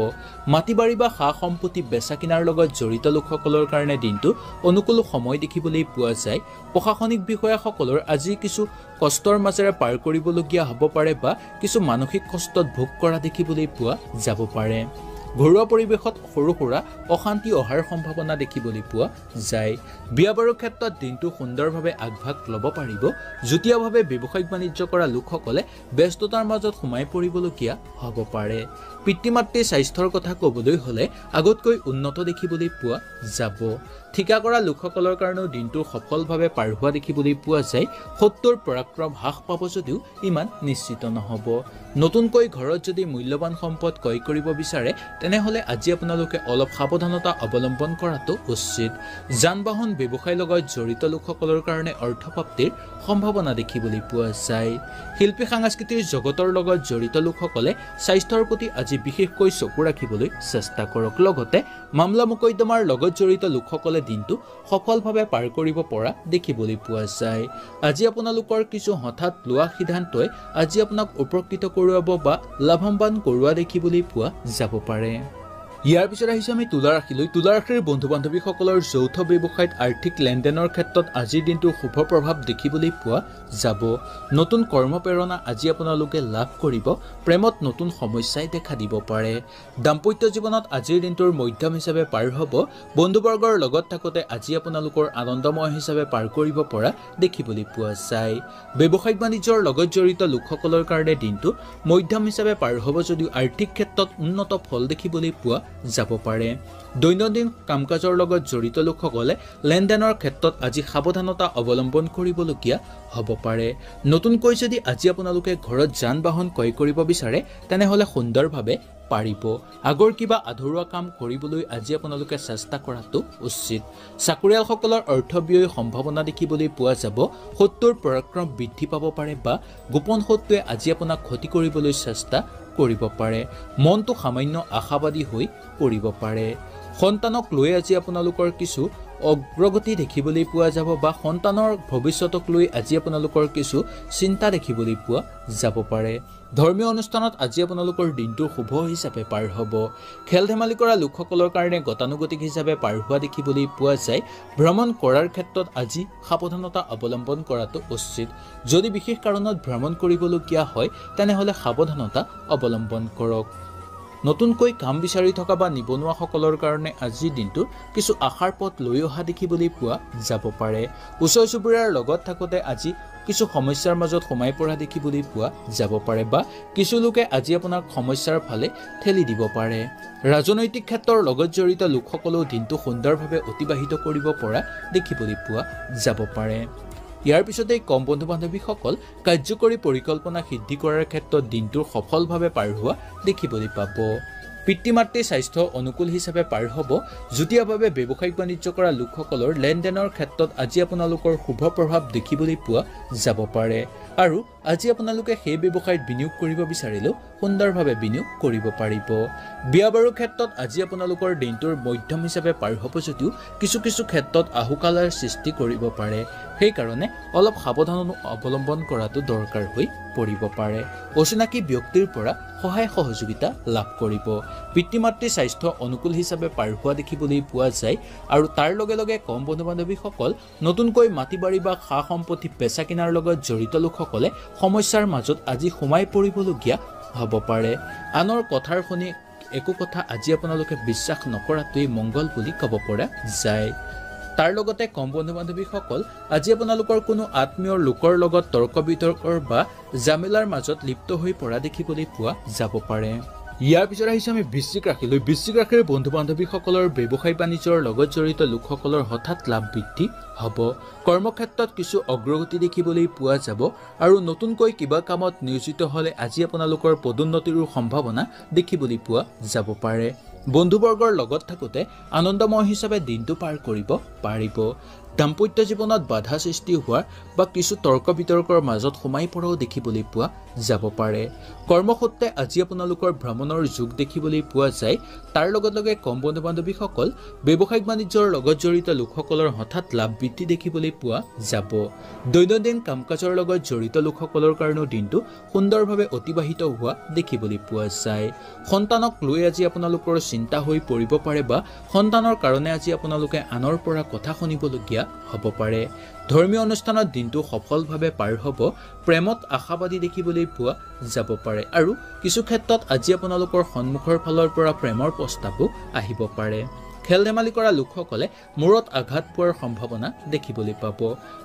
মাটি বাৰী বা সা সম্পত্তি বেচা কিনাৰ লগত জড়িত লোকসকলৰ কাৰণে দিনটো অনুকূল সময় দেখিবলৈ পোৱা যায়। প্ৰশাসনিক বিষয়াসকলৰ আজি কিছু কষ্টৰ মাজেৰে পাৰ কৰিবলগীয়া হ'ব পাৰে বা কিছু মানসিক কষ্টত ভোগ কৰা দেখিবলৈ পোৱা যাব পাৰে। ঘৰুৱা পৰিৱেশত সৰু সুৰা অশান্তি অহাৰ সম্ভাৱনা দেখিবলৈ পোৱা যায়। বিয়া বাৰুৰ ক্ষেত্ৰত দিনটো সুন্দৰভাৱে আগভাগ ল'ব পাৰিব। যুটীয়াভাৱে ব্যৱসায়িক বাণিজ্য কৰা লোকসকলে ব্যস্ততাৰ মাজত সোমাই পৰিবলগীয়া হ'ব পাৰে। পিতৃ মাতৃৰ স্বাস্থ্যৰ কথা ক'বলৈ হ'লে আগতকৈ উন্নত দেখিবলৈ পোৱা যাব। ঠিকা কৰা লোকসকলৰ কাৰণেও দিনটো সফলভাৱে পাৰ হোৱা দেখিবলৈ পোৱা যায়। সত্তৰ পৰাক্ৰম হ্ৰাস পাব যদিও ইমান নিশ্চিত নহ'ব। নতুনকৈ ঘৰত যদি মূল্যৱান সম্পদ ক্ৰয় কৰিব বিচাৰে তেনেহ'লে আজি আপোনালোকে অলপ সাৱধানতা অৱলম্বন কৰাটো উচিত। যান বাহন ব্যৱসায়ৰ লগত জড়িত লোকসকলৰ কাৰণে অৰ্থপ্ৰাপ্তিৰ সম্ভাৱনা দেখিবলৈ পোৱা যায়। শিল্পী সাংস্কৃতিক জগতৰ লগত জড়িত লোকসকলে স্বাস্থ্যৰ প্ৰতি আজি বিশেষকৈ চকু ৰাখিবলৈ চেষ্টা কৰক। লগতে মামলা মোকদ্দমাৰ লগত জড়িত লোকসকলে দিনটো সফলভাৱে পাৰ কৰিব পৰা দেখিবলৈ পোৱা যায়। আজি আপোনালোকৰ কিছু হঠাৎ লোৱা সিদ্ধান্তই আজি আপোনাক উপকৃত কৰোৱাব বা লাভৱান কৰোৱা দেখিবলৈ পোৱা যাব পাৰে। ইয়াৰ পিছত আহিছোঁ আমি তুলা ৰাশিলৈ তুলা ৰাশিৰ বন্ধু বান্ধৱীসকলৰ যৌথ ব্যৱসায়ত আৰ্থিক লেনদেনৰ ক্ষেত্ৰত আজিৰ দিনটোৰ শুভ প্ৰভাৱ দেখিবলৈ পোৱা যাব। নতুন কৰ্মপ্ৰেৰণা আজি আপোনালোকে লাভ কৰিব। প্ৰেমত নতুন সমস্যাই দেখা দিব পাৰে। দাম্পত্য জীৱনত আজিৰ দিনটোৰ মধ্যম হিচাপে পাৰ হ'ব। বন্ধুবৰ্গৰ লগত থাকোঁতে আজি আপোনালোকৰ আনন্দময় হিচাপে পাৰ কৰিব পৰা দেখিবলৈ পোৱা যায়। ব্যৱসায়িক বাণিজ্যৰ লগত জড়িত লোকসকলৰ কাৰণে দিনটো মধ্যম হিচাপে পাৰ হ'ব যদিও আৰ্থিক ক্ষেত্ৰত উন্নত ফল দেখিবলৈ পোৱা যাব পাৰে। দৈনন্দিন কাম কাজৰ লগত জড়িত লোকসকলে লেনদেনৰ ক্ষেত্ৰত আজি সাৱধানতা অৱলম্বন কৰিবলগীয়া হ'ব পাৰে। নতুনকৈ যদি আজি আপোনালোকে ঘৰত যান বাহন ক্ৰয় কৰিব বিচাৰে তেনেহ'লে সুন্দৰভাৱে পাৰিব। আগৰ কিবা আধৰুৱা কাম কৰিবলৈ আজি আপোনালোকে চেষ্টা কৰাটো উচিত। চাকৰিয়ালসকলৰ অৰ্থ ব্যয় সম্ভাৱনা দেখিবলৈ পোৱা যাব শত্ৰুৰ পৰাক্ৰম বৃদ্ধি পাব পাৰে বা গোপন শত্ৰুৱে আজি আপোনাক ক্ষতি কৰিবলৈ চেষ্টা কৰিব পাৰে। মনটো সামান্য আশাবাদী হৈ পৰিব পাৰে। সন্তানক লৈ আজি আপোনালোকৰ কিছু অগ্ৰগতি দেখিবলৈ পোৱা যাব বা সন্তানৰ ভৱিষ্যতক লৈ আজি আপোনালোকৰ কিছু চিন্তা দেখিবলৈ পোৱা যাব পাৰে। ধৰ্মীয় অনুষ্ঠানত আজি আপোনালোকৰ দিনটো শুভ হিচাপে পাৰ হ'ব। খেল ধেমালি কৰা লোকসকলৰ কাৰণে গতানুগতিক হিচাপে পাৰ হোৱা দেখিবলৈ পোৱা যায়। ভ্ৰমণ কৰাৰ ক্ষেত্ৰত আজি সাৱধানতা অৱলম্বন কৰাটো উচিত। যদি বিশেষ কাৰণত ভ্ৰমণ কৰিবলগীয়া হয় তেনেহ'লে সাৱধানতা অৱলম্বন কৰক। নতুনকৈ কাম বিচাৰি থকা বা নিবনুৱাসকলৰ কাৰণে আজিৰ দিনটো কিছু আশাৰ পথ লৈ অহা দেখিবলৈ পোৱা যাব পাৰে। ওচৰ চুবুৰীয়াৰ লগত থাকোঁতে আজি কিছু সমস্যাৰ মাজত সোমাই পৰা দেখিবলৈ পোৱা যাব পাৰে বা কিছু লোকে আজি আপোনাক সমস্যাৰ ফালে ঠেলি দিব পাৰে। ৰাজনৈতিক ক্ষেত্ৰৰ লগত জড়িত লোকসকলেও দিনটো সুন্দৰভাৱে অতিবাহিত কৰিব পৰা দেখিবলৈ পোৱা যাব পাৰে। ইয়াৰ পিছতে কম বন্ধু বান্ধৱীসকল কাৰ্যকৰী পৰিকল্পনা সিদ্ধি কৰাৰ ক্ষেত্ৰত দিনটোৰ সফলভাৱে পাৰ হোৱা দেখিবলৈ পাব। পিতৃ মাতৃৰ স্বাস্থ্য অনুকূল হিচাপে পাৰ হ'ব। যুটীয়াভাৱে ব্যৱসায়িক বাণিজ্য কৰা লোকসকলৰ লেনদেনৰ ক্ষেত্ৰত আজি আপোনালোকৰ শুভ প্ৰভাৱ দেখিবলৈ পোৱা যাব পাৰে। আৰু আজি আপোনালোকে সেই ব্যৱসায়ত বিনিয়োগ কৰিব বিচাৰিলেও সুন্দৰভাৱে বিনিয়োগ কৰিব পাৰিব। বিয়া বাৰুৰ ক্ষেত্ৰত আজি আপোনালোকৰ দিনটোৰ মধ্যম হিচাপে পাৰ হ'ব যদিও কিছু কিছু ক্ষেত্ৰত আহুকালাৰ সৃষ্টি কৰিব পাৰে। সেইকাৰণে অলপ সাৱধান অৱলম্বন কৰাটো দৰকাৰ হৈ পৰিব পাৰে। অচিনাকি ব্যক্তিৰ পৰা সহায় সহযোগিতা লাভ কৰিব। পিতৃ মাতৃৰ স্বাস্থ্য অনুকূল হিচাপে পাৰ হোৱা দেখিবলৈ পোৱা যায় আৰু তাৰ লগে লগে কম বন্ধু বান্ধৱীসকল নতুনকৈ মাটি বাৰী বা সা সম্পত্তি বেচা কিনাৰ লগত জড়িত লোকসকলে সমস্যাৰ মাজত আজি সোমাই পৰিবলগীয়া হ'ব পাৰে। আনৰ কথাৰ শুনি একো কথা আজি আপোনালোকে বিশ্বাস নকৰাটোৱেই মংগল বুলি ক'ব পৰা যায়। তাৰ লগতে কম বন্ধু বান্ধৱীসকল আজি আপোনালোকৰ কোনো আত্মীয় লোকৰ লগত তৰ্ক বিতৰ্কৰ বা জামেলাৰ মাজত লিপ্ত হৈ পৰা দেখিবলৈ পোৱা যাব পাৰে। ইয়াৰ পিছত আহিছোঁ আমি বৃশ্চিক ৰাশিলৈ বৃশ্চিক ৰাশিৰ বন্ধু বান্ধৱীসকলৰ ব্যৱসায় বাণিজ্যৰ লগত জড়িত লোকসকলৰ হঠাৎ লাভ বৃদ্ধি হ'ব। কৰ্মক্ষেত্ৰত কিছু অগ্ৰগতি দেখিবলৈ পোৱা যাব আৰু নতুনকৈ কিবা কামত নিয়োজিত হ'লে আজি আপোনালোকৰ পদোন্নতিৰো সম্ভাৱনা দেখিবলৈ পোৱা যাব পাৰে। বন্ধুবৰ্গৰ লগত থাকোঁতে আনন্দময় হিচাপে দিনটো পাৰ কৰিব পাৰিব। দাম্পত্য জীৱনত বাধা সৃষ্টি হোৱাৰ বা কিছু তৰ্ক বিতৰ্কৰ মাজত সোমাই পৰাও দেখিবলৈ পোৱা যাব পাৰে। কৰ্মসূত্ৰে আজি আপোনালোকৰ ভ্ৰমণৰ যুগ দেখিবলৈ পোৱা যায়। তাৰ লগে লগে কম বন্ধু বান্ধৱীসকল ব্যৱসায়িক বাণিজ্যৰ লগত জড়িত লোকসকলৰ হঠাৎ লাভ বৃদ্ধি দেখিবলৈ পোৱা যাব। দৈনন্দিন কাম কাজৰ লগত জড়িত লোকসকলৰ কাৰণেও দিনটো সুন্দৰভাৱে অতিবাহিত হোৱা দেখিবলৈ পোৱা যায়। সন্তানক লৈ আজি আপোনালোকৰ চিন্তা হৈ পৰিব পাৰে বা সন্তানৰ কাৰণে আজি আপোনালোকে আনৰ পৰা কথা শুনিবলগীয়া হ'ব পাৰে। ধৰ্মীয় অনুষ্ঠানত দিনটো সফলভাৱে পাৰ হ'ব প্ৰেমত আশাবাদী দেখিবলৈ পোৱা যাব পাৰে আৰু কিছু ক্ষেত্ৰত আজি আপোনালোকৰ সন্মুখৰ ফালৰ পৰা প্ৰেমৰ প্ৰস্তাৱো আহিব পাৰে। খেল ধেমালি কৰা লোকসকলে মূৰত আঘাত পোৱাৰ সম্ভাৱনা দেখিবলৈ পাব।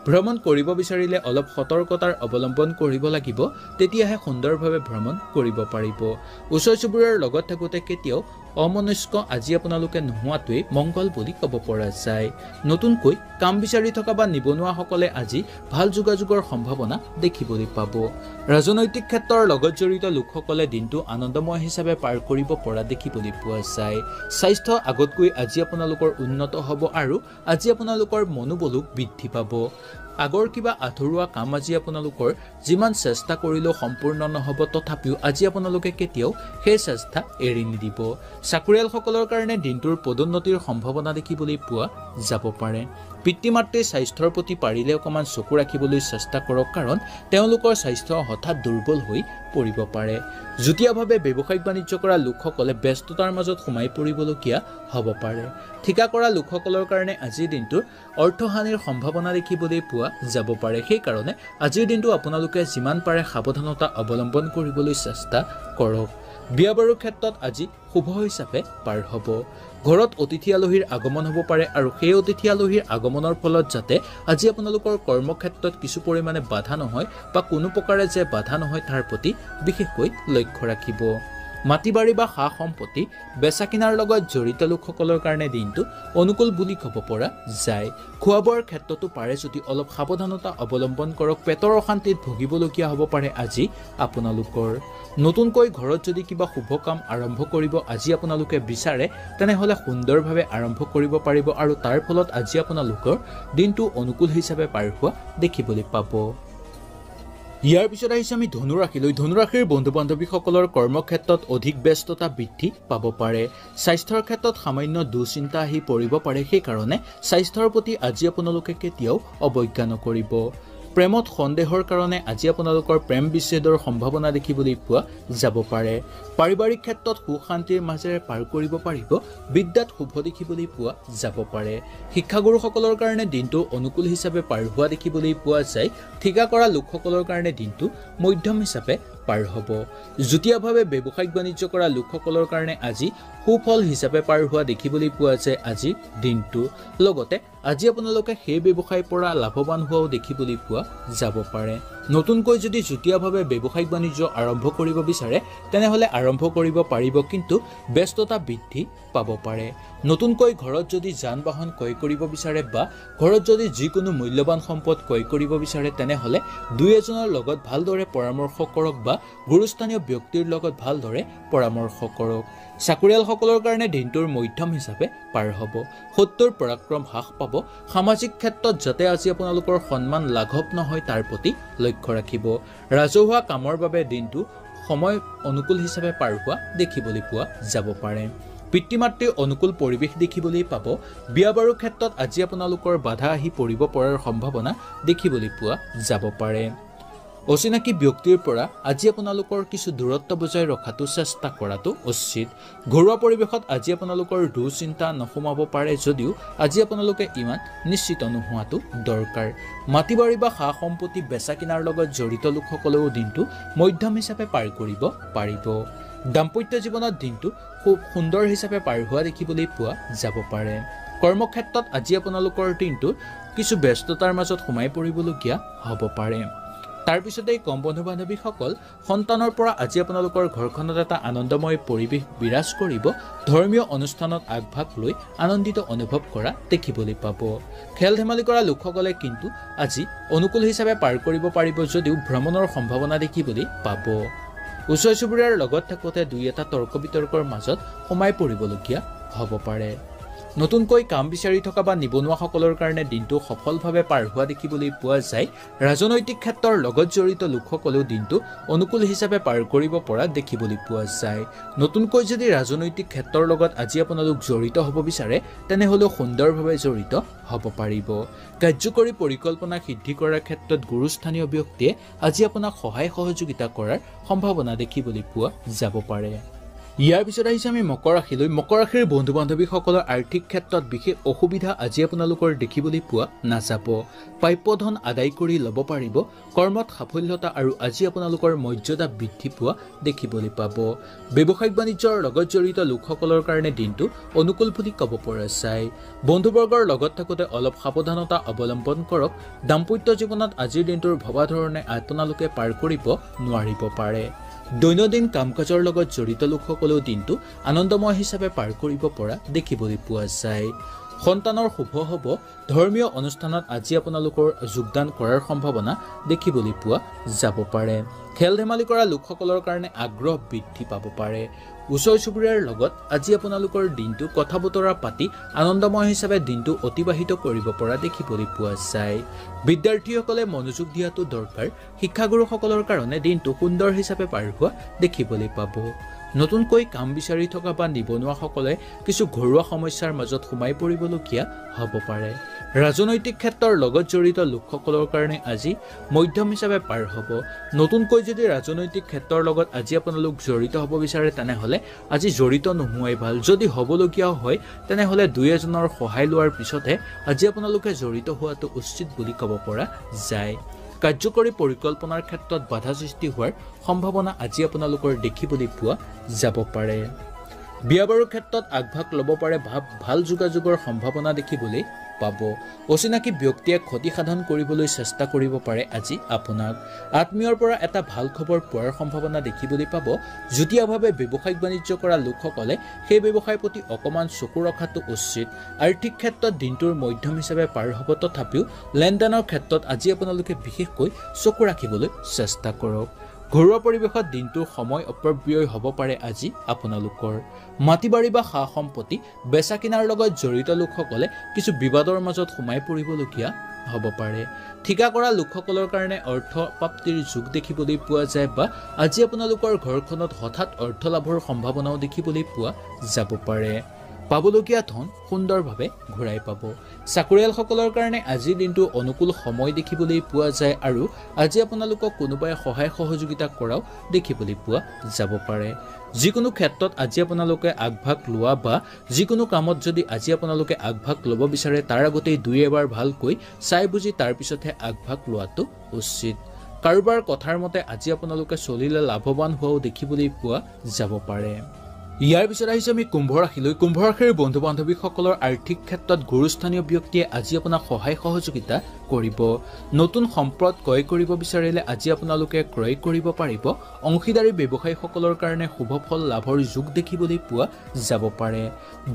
ভ্ৰমণ কৰিব বিচাৰিলে অলপ সতৰ্কতাৰ অৱলম্বন কৰিব লাগিব তেতিয়াহে সুন্দৰভাৱে ভ্ৰমণ কৰিব পাৰিব। ওচৰ চুবুৰীয়াৰ লগত থাকোঁতে কেতিয়াও অমনস্ক আজি আপোনালোকে নোহোৱাটোৱেই মংগল বুলি ক'ব পৰা যায়। নতুনকৈ কাম বিচাৰি থকা বা নিবনুৱাসকলে আজি ভাল যোগাযোগৰ সম্ভাৱনা দেখিবলৈ পাব। ৰাজনৈতিক ক্ষেত্ৰৰ লগত জড়িত লোকসকলে দিনটো আনন্দময় হিচাপে পাৰ কৰিব পৰা দেখিবলৈ পোৱা যায়। স্বাস্থ্য আগতকৈ আজি আপোনালোকৰ উন্নত হ'ব আৰু আজি আপোনালোকৰ মনোবলো বৃদ্ধি পাব। আগৰ কিবা আধৰুৱা কাম আজি আপোনালোকৰ যিমান চেষ্টা কৰিলেও সম্পূৰ্ণ নহ'ব তথাপিও আজি আপোনালোকে কেতিয়াও সেই চেষ্টা এৰি নিদিব। চাকৰিয়ালসকলৰ কাৰণে দিনটোৰ পদোন্নতিৰ সম্ভাৱনা দেখিবলৈ পোৱা যাব পাৰে। পিতৃ মাতৃৰ স্বাস্থ্যৰ প্ৰতি পাৰিলে অকণমান চকু ৰাখিবলৈ চেষ্টা কৰক কাৰণ তেওঁলোকৰ স্বাস্থ্য হঠাৎ দুৰ্বল হৈ পৰিব পাৰে। যুটীয়াভাৱে ব্যৱসায়িক বাণিজ্য কৰা লোকসকলে ব্যস্ততাৰ মাজত সোমাই পৰিবলগীয়া হ'ব পাৰে। ঠিকা কৰা লোকসকলৰ কাৰণে আজিৰ দিনটোৰ অৰ্থহানিৰ সম্ভাৱনা দেখিবলৈ পোৱা যাব পাৰে। সেইকাৰণে আজিৰ দিনটো আপোনালোকে যিমান পাৰে সাৱধানতা অৱলম্বন কৰিবলৈ চেষ্টা কৰক। বিয়া বাৰুৰ ক্ষেত্ৰত আজি শুভ হিচাপে পাৰ হ'ব। ঘৰত অতিথি আলহীৰ আগমন হ'ব পাৰে আৰু সেই অতিথি আলহীৰ আগমনৰ ফলত যাতে আজি আপোনালোকৰ কৰ্মক্ষেত্ৰত কিছু পৰিমাণে বাধা নহয় বা কোনো প্ৰকাৰে যে বাধা নহয় তাৰ প্ৰতি বিশেষকৈ লক্ষ্য ৰাখিব। মাটি বাৰী বা সা সম্পত্তি বেচা কিনাৰ লগত জড়িত লোকসকলৰ কাৰণে দিনটো অনুকূল বুলি ক'ব পৰা যায়। খোৱা বোৱাৰ ক্ষেত্ৰতো পাৰে যদি অলপ সাৱধানতা অৱলম্বন কৰক। পেটৰ অশান্তিত ভুগিবলগীয়া হ'ব পাৰে আজি আপোনালোকৰ। নতুনকৈ ঘৰত যদি কিবা শুভ কাম আৰম্ভ কৰিব আজি আপোনালোকে বিচাৰে তেনেহ'লে সুন্দৰভাৱে আৰম্ভ কৰিব পাৰিব আৰু তাৰ ফলত আজি আপোনালোকৰ দিনটো অনুকূল হিচাপে পাৰ হোৱা দেখিবলৈ পাব। ইয়াৰ পিছত আহিছে আমি ধনুৰাশিলৈ ধনুৰাশিৰ বন্ধু বান্ধৱীসকলৰ কৰ্মক্ষেত্ৰত অধিক ব্যস্ততা বৃদ্ধি পাব পাৰে। স্বাস্থ্যৰ ক্ষেত্ৰত সামান্য দুচিন্তা আহি পৰিব পাৰে সেইকাৰণে স্বাস্থ্যৰ প্ৰতি আজি আপোনালোকে কেতিয়াও অৱজ্ঞা নকৰিব। প্ৰেমত সন্দেহৰ কাৰণে আজি আপোনালোকৰ প্ৰেম বিচ্ছেদৰ সম্ভাৱনা দেখিবলৈ পোৱা যাব পাৰে। পাৰিবাৰিক ক্ষেত্ৰত সুখ শান্তিৰ মাজেৰে পাৰ কৰিব পাৰিব বিদ্যাত শুভ দেখিবলৈ পোৱা যাব পাৰে। শিক্ষাগুৰুসকলৰ কাৰণে দিনটো অনুকূল হিচাপে পাৰ হোৱা দেখিবলৈ পোৱা যায়। ঠিকা কৰা লোকসকলৰ কাৰণে দিনটো মধ্যম হিচাপে পাৰ হ'ব। যুটীয়াভাৱে ব্যৱসায়িক বাণিজ্য কৰা লোকসকলৰ কাৰণে আজি সুফল হিচাপে পাৰ হোৱা দেখিবলৈ পোৱা যায় আজিৰ দিনটো। লগতে আজি আপোনালোকে সেই ব্যৱসায়ৰ পৰা লাভৱান হোৱাও দেখিবলৈ পোৱা যাব পাৰে। নতুনকৈ যদি যুটীয়াভাৱে ব্যৱসায়িক বাণিজ্য আৰম্ভ কৰিব বিচাৰে তেনেহ'লে আৰম্ভ কৰিব পাৰিব কিন্তু ব্যস্ততা বৃদ্ধি পাব পাৰে। নতুনকৈ ঘৰত যদি যান বাহন ক্ৰয় কৰিব বিচাৰে বা ঘৰত যদি যিকোনো মূল্যৱান সম্পদ ক্ৰয় কৰিব বিচাৰে তেনেহ'লে দুই এজনৰ লগত ভালদৰে পৰামৰ্শ কৰক বা গুৰুস্থানীয় ব্যক্তিৰ লগত ভালদৰে পৰামৰ্শ কৰক। চাকৰিয়ালসকলৰ কাৰণে দিনটোৰ মধ্যম হিচাপে পাৰ হ'ব। সত্যৰ পৰাক্ৰম হ্ৰাস পাব। সামাজিক ক্ষেত্ৰত যাতে আজি আপোনালোকৰ সন্মান লাঘৱ নহয় তাৰ প্ৰতি লক্ষ্য ৰাখিব। ৰাজহুৱা কামৰ বাবে দিনটো সময় অনুকূল হিচাপে পাৰ হোৱা দেখিবলৈ পোৱা যাব পাৰে। পিতৃ মাতৃৰ অনুকূল পৰিৱেশ দেখিবলৈ পাব। বিয়া বাৰুৰ ক্ষেত্ৰত আজি আপোনালোকৰ বাধা আহি পৰিব পৰাৰ সম্ভাৱনা দেখিবলৈ পোৱা যাব পাৰে। অচিনাকি ব্যক্তিৰ পৰা আজি আপোনালোকৰ কিছু দূৰত্ব বজাই ৰখাটো চেষ্টা কৰাটো উচিত। ঘৰুৱা পৰিৱেশত আজি আপোনালোকৰ দুচিন্তা নোসোমাব পাৰে যদিও আজি আপোনালোকে ইমান নিশ্চিত নোহোৱাটো দৰকাৰ। মাটি বাৰী বা সা সম্পত্তি বেচা কিনাৰ লগত জড়িত লোকসকলেও দিনটো মধ্যম হিচাপে পাৰ কৰিব পাৰিব। দাম্পত্য জীৱনত দিনটো খুব সুন্দৰ হিচাপে পাৰ হোৱা দেখিবলৈ পোৱা যাব পাৰে। কৰ্মক্ষেত্ৰত আজি আপোনালোকৰ দিনটো কিছু ব্যস্ততাৰ মাজত সোমাই পৰিবলগীয়া হ'ব পাৰে। তাৰপিছতে এই কম বন্ধু বান্ধৱীসকল সন্তানৰ পৰা আজি আপোনালোকৰ ঘৰখনত এটা আনন্দময় পৰিৱেশ বিৰাজ কৰিব ধৰ্মীয় অনুষ্ঠানত আগভাগ লৈ আনন্দিত অনুভৱ কৰা দেখিবলৈ পাব। খেল ধেমালি কৰা লোকসকলে কিন্তু আজি অনুকূল হিচাপে পাৰ কৰিব পাৰিব যদিও ভ্ৰমণৰ সম্ভাৱনা দেখিবলৈ পাব। ওচৰ চুবুৰীয়াৰ লগত থাকোঁতে দুই এটা তৰ্ক বিতৰ্কৰ মাজত সোমাই পৰিবলগীয়া হ'ব পাৰে। নতুনকৈ কাম বিচাৰি থকা বা নিবনুৱাসকলৰ কাৰণে দিনটো সফলভাৱে পাৰ হোৱা দেখিবলৈ পোৱা যায় ৰাজনৈতিক ক্ষেত্ৰৰ লগত জড়িত লোকসকলেও দিনটো অনুকূল হিচাপে পাৰ কৰিব পৰা দেখিবলৈ পোৱা যায়। নতুনকৈ যদি ৰাজনৈতিক ক্ষেত্ৰৰ লগত আজি আপোনালোক জড়িত হ'ব বিচাৰে তেনেহ'লেও সুন্দৰভাৱে জড়িত হ'ব পাৰিব। কাৰ্যকৰী পৰিকল্পনা সিদ্ধি কৰাৰ ক্ষেত্ৰত গুৰুস্থানীয় ব্যক্তিয়ে আজি আপোনাক সহায় সহযোগিতা কৰাৰ সম্ভাৱনা দেখিবলৈ পোৱা যাব পাৰে। ইয়াৰ পিছত আহিছে আমি মকৰ ৰাশিলৈ মকৰ ৰাশিৰ বন্ধু বান্ধৱীসকলৰ আৰ্থিক ক্ষেত্ৰত বিশেষ অসুবিধা আজি আপোনালোকৰ দেখিবলৈ পোৱা নাযাব। প্ৰাপ্য ধন আদায় কৰি ল'ব পাৰিব কৰ্মত সাফল্যতা আৰু আজি আপোনালোকৰ মৰ্যাদা বৃদ্ধি পোৱা দেখিবলৈ পাব। ব্যৱসায়িক বাণিজ্যৰ লগত জড়িত লোকসকলৰ কাৰণে দিনটো অনুকূল বুলি ক'ব পৰা যায়। বন্ধুবৰ্গৰ লগত থাকোঁতে অলপ সাৱধানতা অৱলম্বন কৰক। দাম্পত্য জীৱনত আজিৰ দিনটোৰ ভবা ধৰণে আপোনালোকে পাৰ কৰিব নোৱাৰিব পাৰে। দৈনন্দিন কাম কাজৰ লগত জড়িত লোকসকলেও দিনটো আনন্দময় হিচাপে পাৰ কৰিব পৰা দেখিবলৈ পোৱা যায়। সন্তানৰ শুভ হ'ব ধৰ্মীয় অনুষ্ঠানত আজি আপোনালোকৰ যোগদান কৰাৰ সম্ভাৱনা দেখিবলৈ পোৱা যাব পাৰে। খেল ধেমালি কৰা লোকসকলৰ কাৰণে আগ্ৰহ বৃদ্ধি পাব পাৰে। ওচৰ চুবুৰীয়াৰ লগত আজি আপোনালোকৰ দিনটো কথা বতৰা পাতি আনন্দময় হিচাপে দিনটো অতিবাহিত কৰিব পৰা দেখিবলৈ পোৱা যায়। বিদ্যাৰ্থীসকলে মনোযোগ দিয়াটো দৰকাৰ শিক্ষাগুৰুসকলৰ কাৰণে দিনটো সুন্দৰ হিচাপে পাৰ হোৱা দেখিবলৈ পাব। নতুনকৈ কাম বিচাৰি থকা বা নিবনুৱাসকলে কিছু ঘৰুৱা সমস্যাৰ মাজত সোমাই পৰিবলগীয়া হ'ব পাৰে। ৰাজনৈতিক ক্ষেত্ৰৰ লগত জড়িত লোকসকলৰ কাৰণে আজি মধ্যম হিচাপে পাৰ হ'ব। নতুনকৈ যদি ৰাজনৈতিক ক্ষেত্ৰৰ লগত আজি আপোনালোক জড়িত হ'ব বিচাৰে তেনেহ'লে আজি জড়িত নোহোৱাই ভাল। যদি হ'বলগীয়াও হয় তেনেহ'লে দুই এজনৰ সহায় লোৱাৰ পিছতহে আজি আপোনালোকে জড়িত হোৱাটো উচিত বুলি ক'ব পৰা যায়। কাৰ্যকৰী পৰিকল্পনাৰ ক্ষেত্ৰত বাধা সৃষ্টি হোৱাৰ সম্ভাৱনা আজি আপোনালোকৰ দেখিবলৈ পোৱা যাব পাৰে। বিয়া বাৰুৰ ক্ষেত্ৰত আগভাগ ল'ব পাৰে ভাৱ ভাল যোগাযোগৰ সম্ভাৱনা দেখিবলৈ পাব। অচিনাকি ব্যক্তিয়ে ক্ষতি সাধন কৰিবলৈ চেষ্টা কৰিব পাৰে আজি আপোনাক। আত্মীয়ৰ পৰা এটা ভাল খবৰ পোৱাৰ সম্ভাৱনা দেখিবলৈ পাব। যুটীয়াভাৱে ব্যৱসায়িক বাণিজ্য কৰা লোকসকলে সেই ব্যৱসায়ৰ প্ৰতি অকণমান চকু ৰখাটো উচিত। আৰ্থিক ক্ষেত্ৰত দিনটোৰ মধ্যম হিচাপে পাৰ হ'ব। তথাপিও লেনদেনৰ ক্ষেত্ৰত আজি আপোনালোকে বিশেষকৈ চকু ৰাখিবলৈ চেষ্টা কৰক। ঘৰুৱা পৰিৱেশত দিনটোৰ সময় অপব্যয় হ'ব পাৰে আজি আপোনালোকৰ। মাটি বাৰী বা সা সম্পত্তি বেচা কিনাৰ লগত জড়িত লোকসকলে কিছু বিবাদৰ মাজত সোমাই পৰিবলগীয়া হ'ব পাৰে। ঠিকা কৰা লোকসকলৰ কাৰণে অৰ্থ প্ৰাপ্তিৰ যুগ দেখিবলৈ পোৱা যায় বা আজি আপোনালোকৰ ঘৰখনত হঠাৎ অৰ্থ লাভৰ সম্ভাৱনাও দেখিবলৈ পোৱা যাব পাৰে। পাবলগীয়া ধন সুন্দৰভাৱে ঘূৰাই পাব। চাকৰিয়ালসকলৰ কাৰণে আজিৰ দিনটো অনুকূল সময় দেখিবলৈ পোৱা যায় আৰু আজি আপোনালোকক কোনোবাই সহায় সহযোগিতা কৰাও দেখিবলৈ পোৱা যাব পাৰে। যিকোনো ক্ষেত্ৰত আজি আপোনালোকে আগভাগ লোৱা বা যিকোনো কামত যদি আজি আপোনালোকে আগভাগ ল'ব বিচাৰে তাৰ আগতেই দুই এবাৰ ভালকৈ চাই বুজি তাৰপিছতহে আগভাগ লোৱাটো উচিত। কাৰোবাৰ কথাৰ মতে আজি আপোনালোকে চলিলে লাভৱান হোৱাও দেখিবলৈ পোৱা যাব পাৰে। ইয়াৰ পিছত আহিছোঁ আমি কুম্ভ ৰাশিলৈ। কুম্ভ ৰাশিৰ বন্ধু বান্ধৱীসকলৰ আৰ্থিক ক্ষেত্ৰত গুৰুস্থানীয় ব্যক্তিয়ে আজি আপোনাক সহায় সহযোগিতা কৰিব। নতুন সম্পদ ক্ৰয় কৰিব বিচাৰিলে আজি আপোনালোকে ক্ৰয় কৰিব পাৰিব। অংশীদাৰী ব্যৱসায়ীসকলৰ কাৰণে শুভ ফল লাভৰ যোগ দেখিবলৈ পোৱা যাব পাৰে।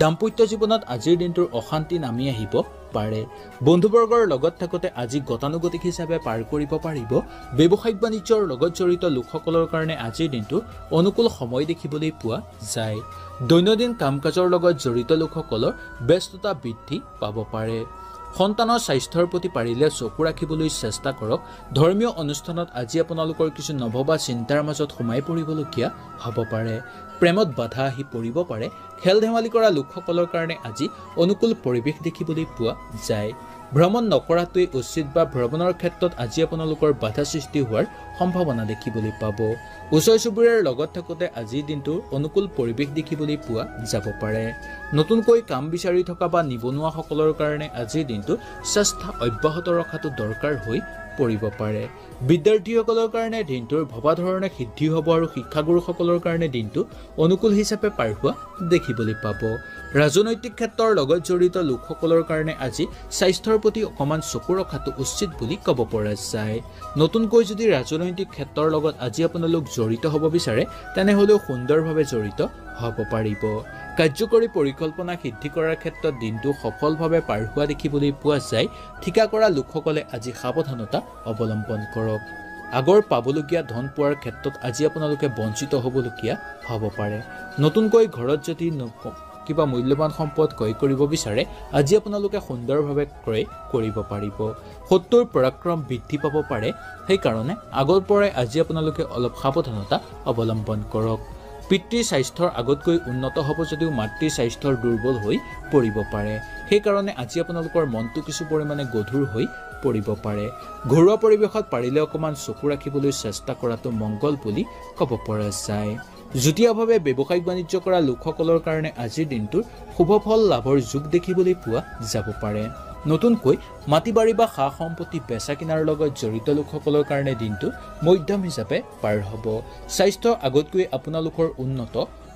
দাম্পত্য জীৱনত আজিৰ দিনটোৰ অশান্তি নামি আহিব। পাৰে। বন্ধুবৰ্গৰ লগত থাকোঁতে আজি গতানুগতিক হিচাপে পাৰ কৰিব পাৰিব। ব্যৱসায়িক বাণিজ্যৰ লগত জড়িত লোকসকলৰ কাৰণে আজিৰ দিনটো অনুকূল সময় দেখিবলৈ পোৱা যায়। দৈনন্দিন কাম কাজৰ লগত জড়িত লোকসকলৰ ব্যস্ততা বৃদ্ধি পাব পাৰে। সন্তানৰ স্বাস্থ্যৰ প্ৰতি পাৰিলে চকু ৰাখিবলৈ চেষ্টা কৰক। ধৰ্মীয় অনুষ্ঠানত আজি আপোনালোকৰ কিছু নভবা চিন্তাৰ মাজত সোমাই পৰিবলগীয়া হ'ব পাৰে। প্ৰেমত বাধা আহি পৰিব পাৰে। খেল ধেমালি কৰা লোকসকলৰ কাৰণে আজি অনুকূল পৰিৱেশ দেখিবলৈ পোৱা যায়। ভ্ৰমণ নকৰাটোৱেই উচিত বা ভ্ৰমণৰ ক্ষেত্ৰত আজি আপোনালোকৰ বাধা সৃষ্টি হোৱাৰ সম্ভাৱনা দেখিবলৈ পাব। ওচৰ চুবুৰীয়াৰ লগত থাকোঁতে আজিৰ দিনটোৰ অনুকূল পৰিৱেশ দেখিবলৈ পোৱা যাব পাৰে। নতুনকৈ কাম বিচাৰি থকা বা নিবনুৱাসকলৰ কাৰণে আজিৰ দিনটো চেষ্টা অব্যাহত ৰখাটো দৰকাৰ হৈ পৰিব পাৰে। বিদ্যাৰ্থীসকলৰ কাৰণে দিনটোৰ ভবা ধৰণে সিদ্ধি হ'ব আৰু শিক্ষাগুৰুসকলৰ কাৰণে দিনটো অনুকূল হিচাপে পাৰ হোৱা দেখিবলৈ পাব। ৰাজনৈতিক ক্ষেত্ৰৰ লগত জড়িত লোকসকলৰ কাৰণে আজি স্বাস্থ্যৰ প্ৰতি অকণমান চকু ৰখাটো উচিত বুলি ক'ব পৰা যায়। নতুনকৈ যদি ৰাজনৈতিক ক্ষেত্ৰৰ লগত আজি আপোনালোক জড়িত হ'ব বিচাৰে তেনেহ'লেও সুন্দৰভাৱে জড়িত হ'ব পাৰিব। কাৰ্যকৰী পৰিকল্পনা সিদ্ধি কৰাৰ ক্ষেত্ৰত দিনটো সফলভাৱে পাৰ হোৱা দেখিবলৈ পোৱা যায়। ঠিকা কৰা লোকসকলে আজি সাৱধানতা অৱলম্বন কৰক। আগৰ পাবলগীয়া ধন পোৱাৰ ক্ষেত্ৰত আজি আপোনালোকে বঞ্চিত হ'বলগীয়া হ'ব পাৰে। নতুনকৈ ঘৰত যদি কিবা মূল্যৱান সম্পদ ক্ৰয় কৰিব বিচাৰে আজি আপোনালোকে সুন্দৰভাৱে ক্ৰয় কৰিব পাৰিব। শত্ৰুৰ পৰাক্ৰম বৃদ্ধি পাব পাৰে। সেইকাৰণে আগৰ পৰাই আজি আপোনালোকে অলপ সাৱধানতা অৱলম্বন কৰক। পিতৃৰ স্বাস্থ্যৰ আগতকৈ উন্নত হ'ব যদিও মাতৃৰ স্বাস্থ্যৰ দুৰ্বল হৈ পৰিব পাৰে। সেইকাৰণে আজি আপোনালোকৰ মনটো কিছু পৰিমাণে গধুৰ হৈ পৰিব পাৰে। ঘৰুৱা পৰিৱেশত পাৰিলে অকণমান চকু ৰাখিবলৈ চেষ্টা কৰাটো মংগল বুলি ক'ব পৰা যায়। যুটীয়াভাৱে ব্যৱসায়িক বাণিজ্য কৰা লোকসকলৰ কাৰণে আজিৰ দিনটোৰ শুভ ফল লাভৰ যোগ দেখিবলৈ পোৱা যাব পাৰে। নতুনকৈ মাটি বাৰী বা সা সম্পত্তি বেচা কিনাৰ লগত জড়িত লোকসকলৰ কাৰণে দিনটো মধ্যম হিচাপে পাৰ হ'ব। স্বাস্থ্য আগতকৈ আপোনালোকৰ উন্নত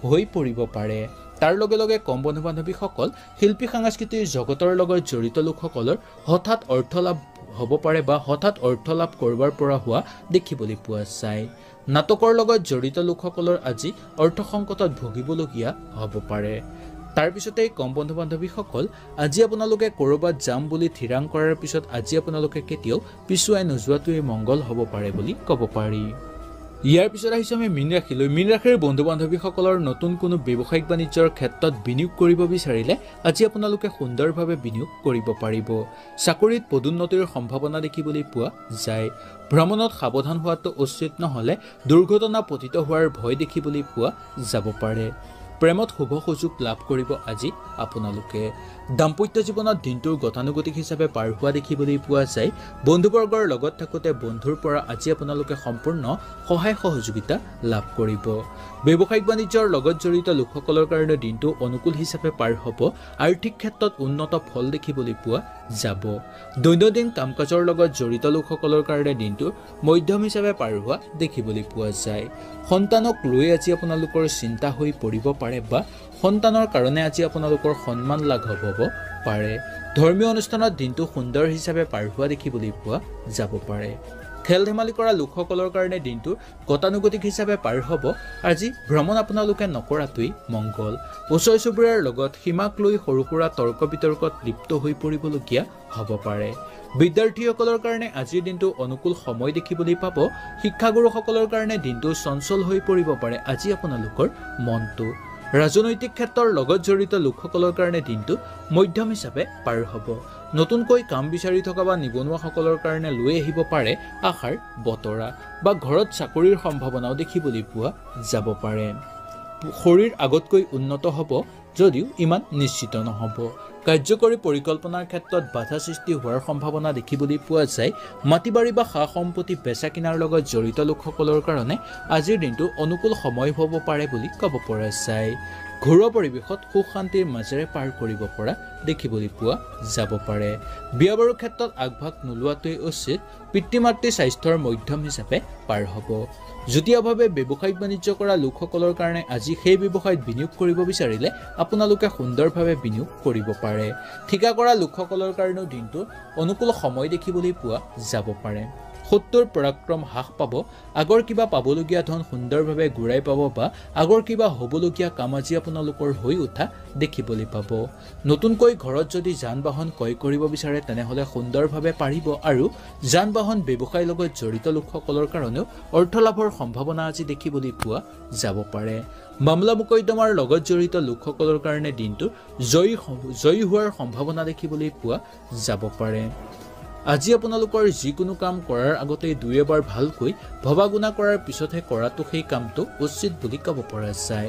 হৈ পৰিব পাৰে। তাৰ লগে লগে কম বন্ধু বান্ধৱীসকল শিল্পী সাংস্কৃতিক জগতৰ লগত জড়িত লোকসকলৰ হঠাৎ অৰ্থ লাভ হ'ব পাৰে বা হঠাৎ অৰ্থ লাভ কৰবাৰ পৰা হোৱা দেখিবলৈ পোৱা যায়। নাটকৰ লগত জড়িত লোকসকলৰ আজি অৰ্থ সংকটত ভুগিবলগীয়া হ'ব পাৰে। তাৰপিছতেই কম বন্ধু বান্ধৱীসকল আজি আপোনালোকে ক'ৰবাত যাম বুলি থিৰাং কৰাৰ পিছত আজি আপোনালোকে কেতিয়াও পিছুৱাই নোযোৱাটোৱেই মংগল হ'ব পাৰে বুলি ক'ব পাৰি। ইয়াৰ পিছত আহিছোঁ আমি মীন ৰাশিলৈ মীন ৰাশিৰ বন্ধু বান্ধৱীসকলৰ নতুন কোনো ব্যৱসায়িক বাণিজ্যৰ ক্ষেত্ৰত বিনিয়োগ কৰিব বিচাৰিলে আজি আপোনালোকে সুন্দৰভাৱে বিনিয়োগ কৰিব পাৰিব। চাকৰিত পদোন্নতিৰ সম্ভাৱনা দেখিবলৈ পোৱা যায়। ভ্ৰমণত সাৱধান হোৱাটো উচিত নহ'লে দুৰ্ঘটনা পতিত হোৱাৰ ভয় দেখিবলৈ পোৱা যাব পাৰে। প্ৰেমত শুভ সুযোগ লাভ কৰিব আজি আপোনালোকে দাম্পত্য জীৱনত দিনটোৰ গতানুগতিক হিচাপে পাৰ হোৱা দেখিবলৈ পোৱা যায়। বন্ধুবৰ্গৰ লগত থাকোঁতে বন্ধুৰ পৰা আজি আপোনালোকে সম্পূৰ্ণ সহায় সহযোগিতা লাভ কৰিব। ব্যৱসায়িক বাণিজ্যৰ লগত জড়িত লোকসকলৰ কাৰণে দিনটো অনুকূল হিচাপে পাৰ হ'ব। আৰ্থিক ক্ষেত্ৰত উন্নত ফল দেখিবলৈ পোৱা যাব। দৈনন্দিন কাম কাজৰ লগত জড়িত লোকসকলৰ কাৰণে দিনটো মধ্যম হিচাপে পাৰ হোৱা দেখিবলৈ পোৱা যায়। সন্তানক লৈ আজি আপোনালোকৰ চিন্তা হৈ পৰিব পাৰে বা সন্তানৰ কাৰণে আজি আপোনালোকৰ সন্মান লাঘৱ হ'ব পাৰে। ধৰ্মীয় অনুষ্ঠানত দিনটো সুন্দৰ হিচাপে পাৰ হোৱা দেখিবলৈ পোৱা যাব পাৰে। খেল ধেমালি কৰা লোকসকলৰ কাৰণে দিনটো গতানুগতিক হিচাপে পাৰ হ'ব। আজি ভ্ৰমণ আপোনালোকে নকৰাটোৱেই মংগল। ওচৰ চুবুৰীয়াৰ লগত সীমাক লৈ সৰু সুৰা তৰ্ক বিতৰ্কত লিপ্ত হৈ পৰিবলগীয়া হ'ব পাৰে। বিদ্যাৰ্থীসকলৰ কাৰণে আজিৰ দিনটো অনুকূল সময় দেখিবলৈ পাব। শিক্ষাগুৰুসকলৰ কাৰণে দিনটো চঞ্চল হৈ পৰিব পাৰে আজি আপোনালোকৰ মনটো। ৰাজনৈতিক ক্ষেত্ৰৰ লগত জড়িত লোকসকলৰ কাৰণে দিনটো মধ্যম হিচাপে পাৰ হ'ব। নতুনকৈ কাম বিচাৰি থকা বা নিবনুৱাসকলৰ কাৰণে লৈ আহিব পাৰে আশাৰ বতৰা বা ঘৰত চাকৰিৰ সম্ভাৱনাও দেখিবলৈ পোৱা যাব পাৰে। শৰীৰ আগতকৈ উন্নত হ'ব যদিও ইমান নিশ্চিত নহ'ব। কাৰ্যকৰী পৰিকল্পনাৰ ক্ষেত্ৰত বাধা সৃষ্টি হোৱাৰ সম্ভাৱনা দেখিবলৈ পোৱা যায়। মাটি বাৰী বা সা সম্পত্তি বেচা কিনাৰ লগত জড়িত লোকসকলৰ কাৰণে আজিৰ দিনটো অনুকূল সময় হ'ব পাৰে বুলি ক'ব পৰা যায়। ঘৰুৱা পৰিৱেশত সুখ শান্তিৰ মাজেৰে পাৰ কৰিব পৰা দেখিবলৈ পোৱা যাব পাৰে। বিয়া বাৰুৰ ক্ষেত্ৰত আগভাগ নোলোৱাটোৱেই উচিত। পিতৃ মাতৃ স্বাস্থ্যৰ মধ্যম হিচাপে পাৰ হ'ব। যুটীয়াভাৱে ব্যৱসায়িক বাণিজ্য কৰা লোকসকলৰ কাৰণে আজি সেই ব্যৱসায়ত বিনিয়োগ কৰিব বিচাৰিলে আপোনালোকে সুন্দৰভাৱে বিনিয়োগ কৰিব পাৰে। ঠিকা কৰা লোকসকলৰ কাৰণেও দিনটো অনুকূল সময় দেখিবলৈ পোৱা যাব পাৰে। শত্ৰুৰ পৰাক্ৰম হ্ৰাস পাব আগৰ কিবা পাবলগীয়া ধন সুন্দৰভাৱে ঘূৰাই পাব বা আগৰ কিবা হ'বলগীয়া কাম আজি আপোনালোকৰ হৈ উঠা দেখিবলৈ পাব। নতুনকৈ ঘৰত যদি যান বাহন ক্ৰয় কৰিব বিচাৰে তেনেহ'লে সুন্দৰভাৱে পাৰিব আৰু যান বাহন ব্যৱসায়ৰ লগত জড়িত লোকসকলৰ কাৰণেও অৰ্থ লাভৰ সম্ভাৱনা আজি দেখিবলৈ পোৱা যাব পাৰে। মামলা মোকদ্দমাৰ লগত জড়িত লোকসকলৰ কাৰণে দিনটো জয়ী জয়ী হোৱাৰ সম্ভাৱনা দেখিবলৈ পোৱা যাব পাৰে। আজি আপোনালোকৰ যিকোনো কাম কৰাৰ আগতে দুই এবাৰ ভালকৈ ভবা গুণা কৰাৰ পিছতহে কৰাটো সেই কামটো উচিত বুলি ক'ব পৰা যায়।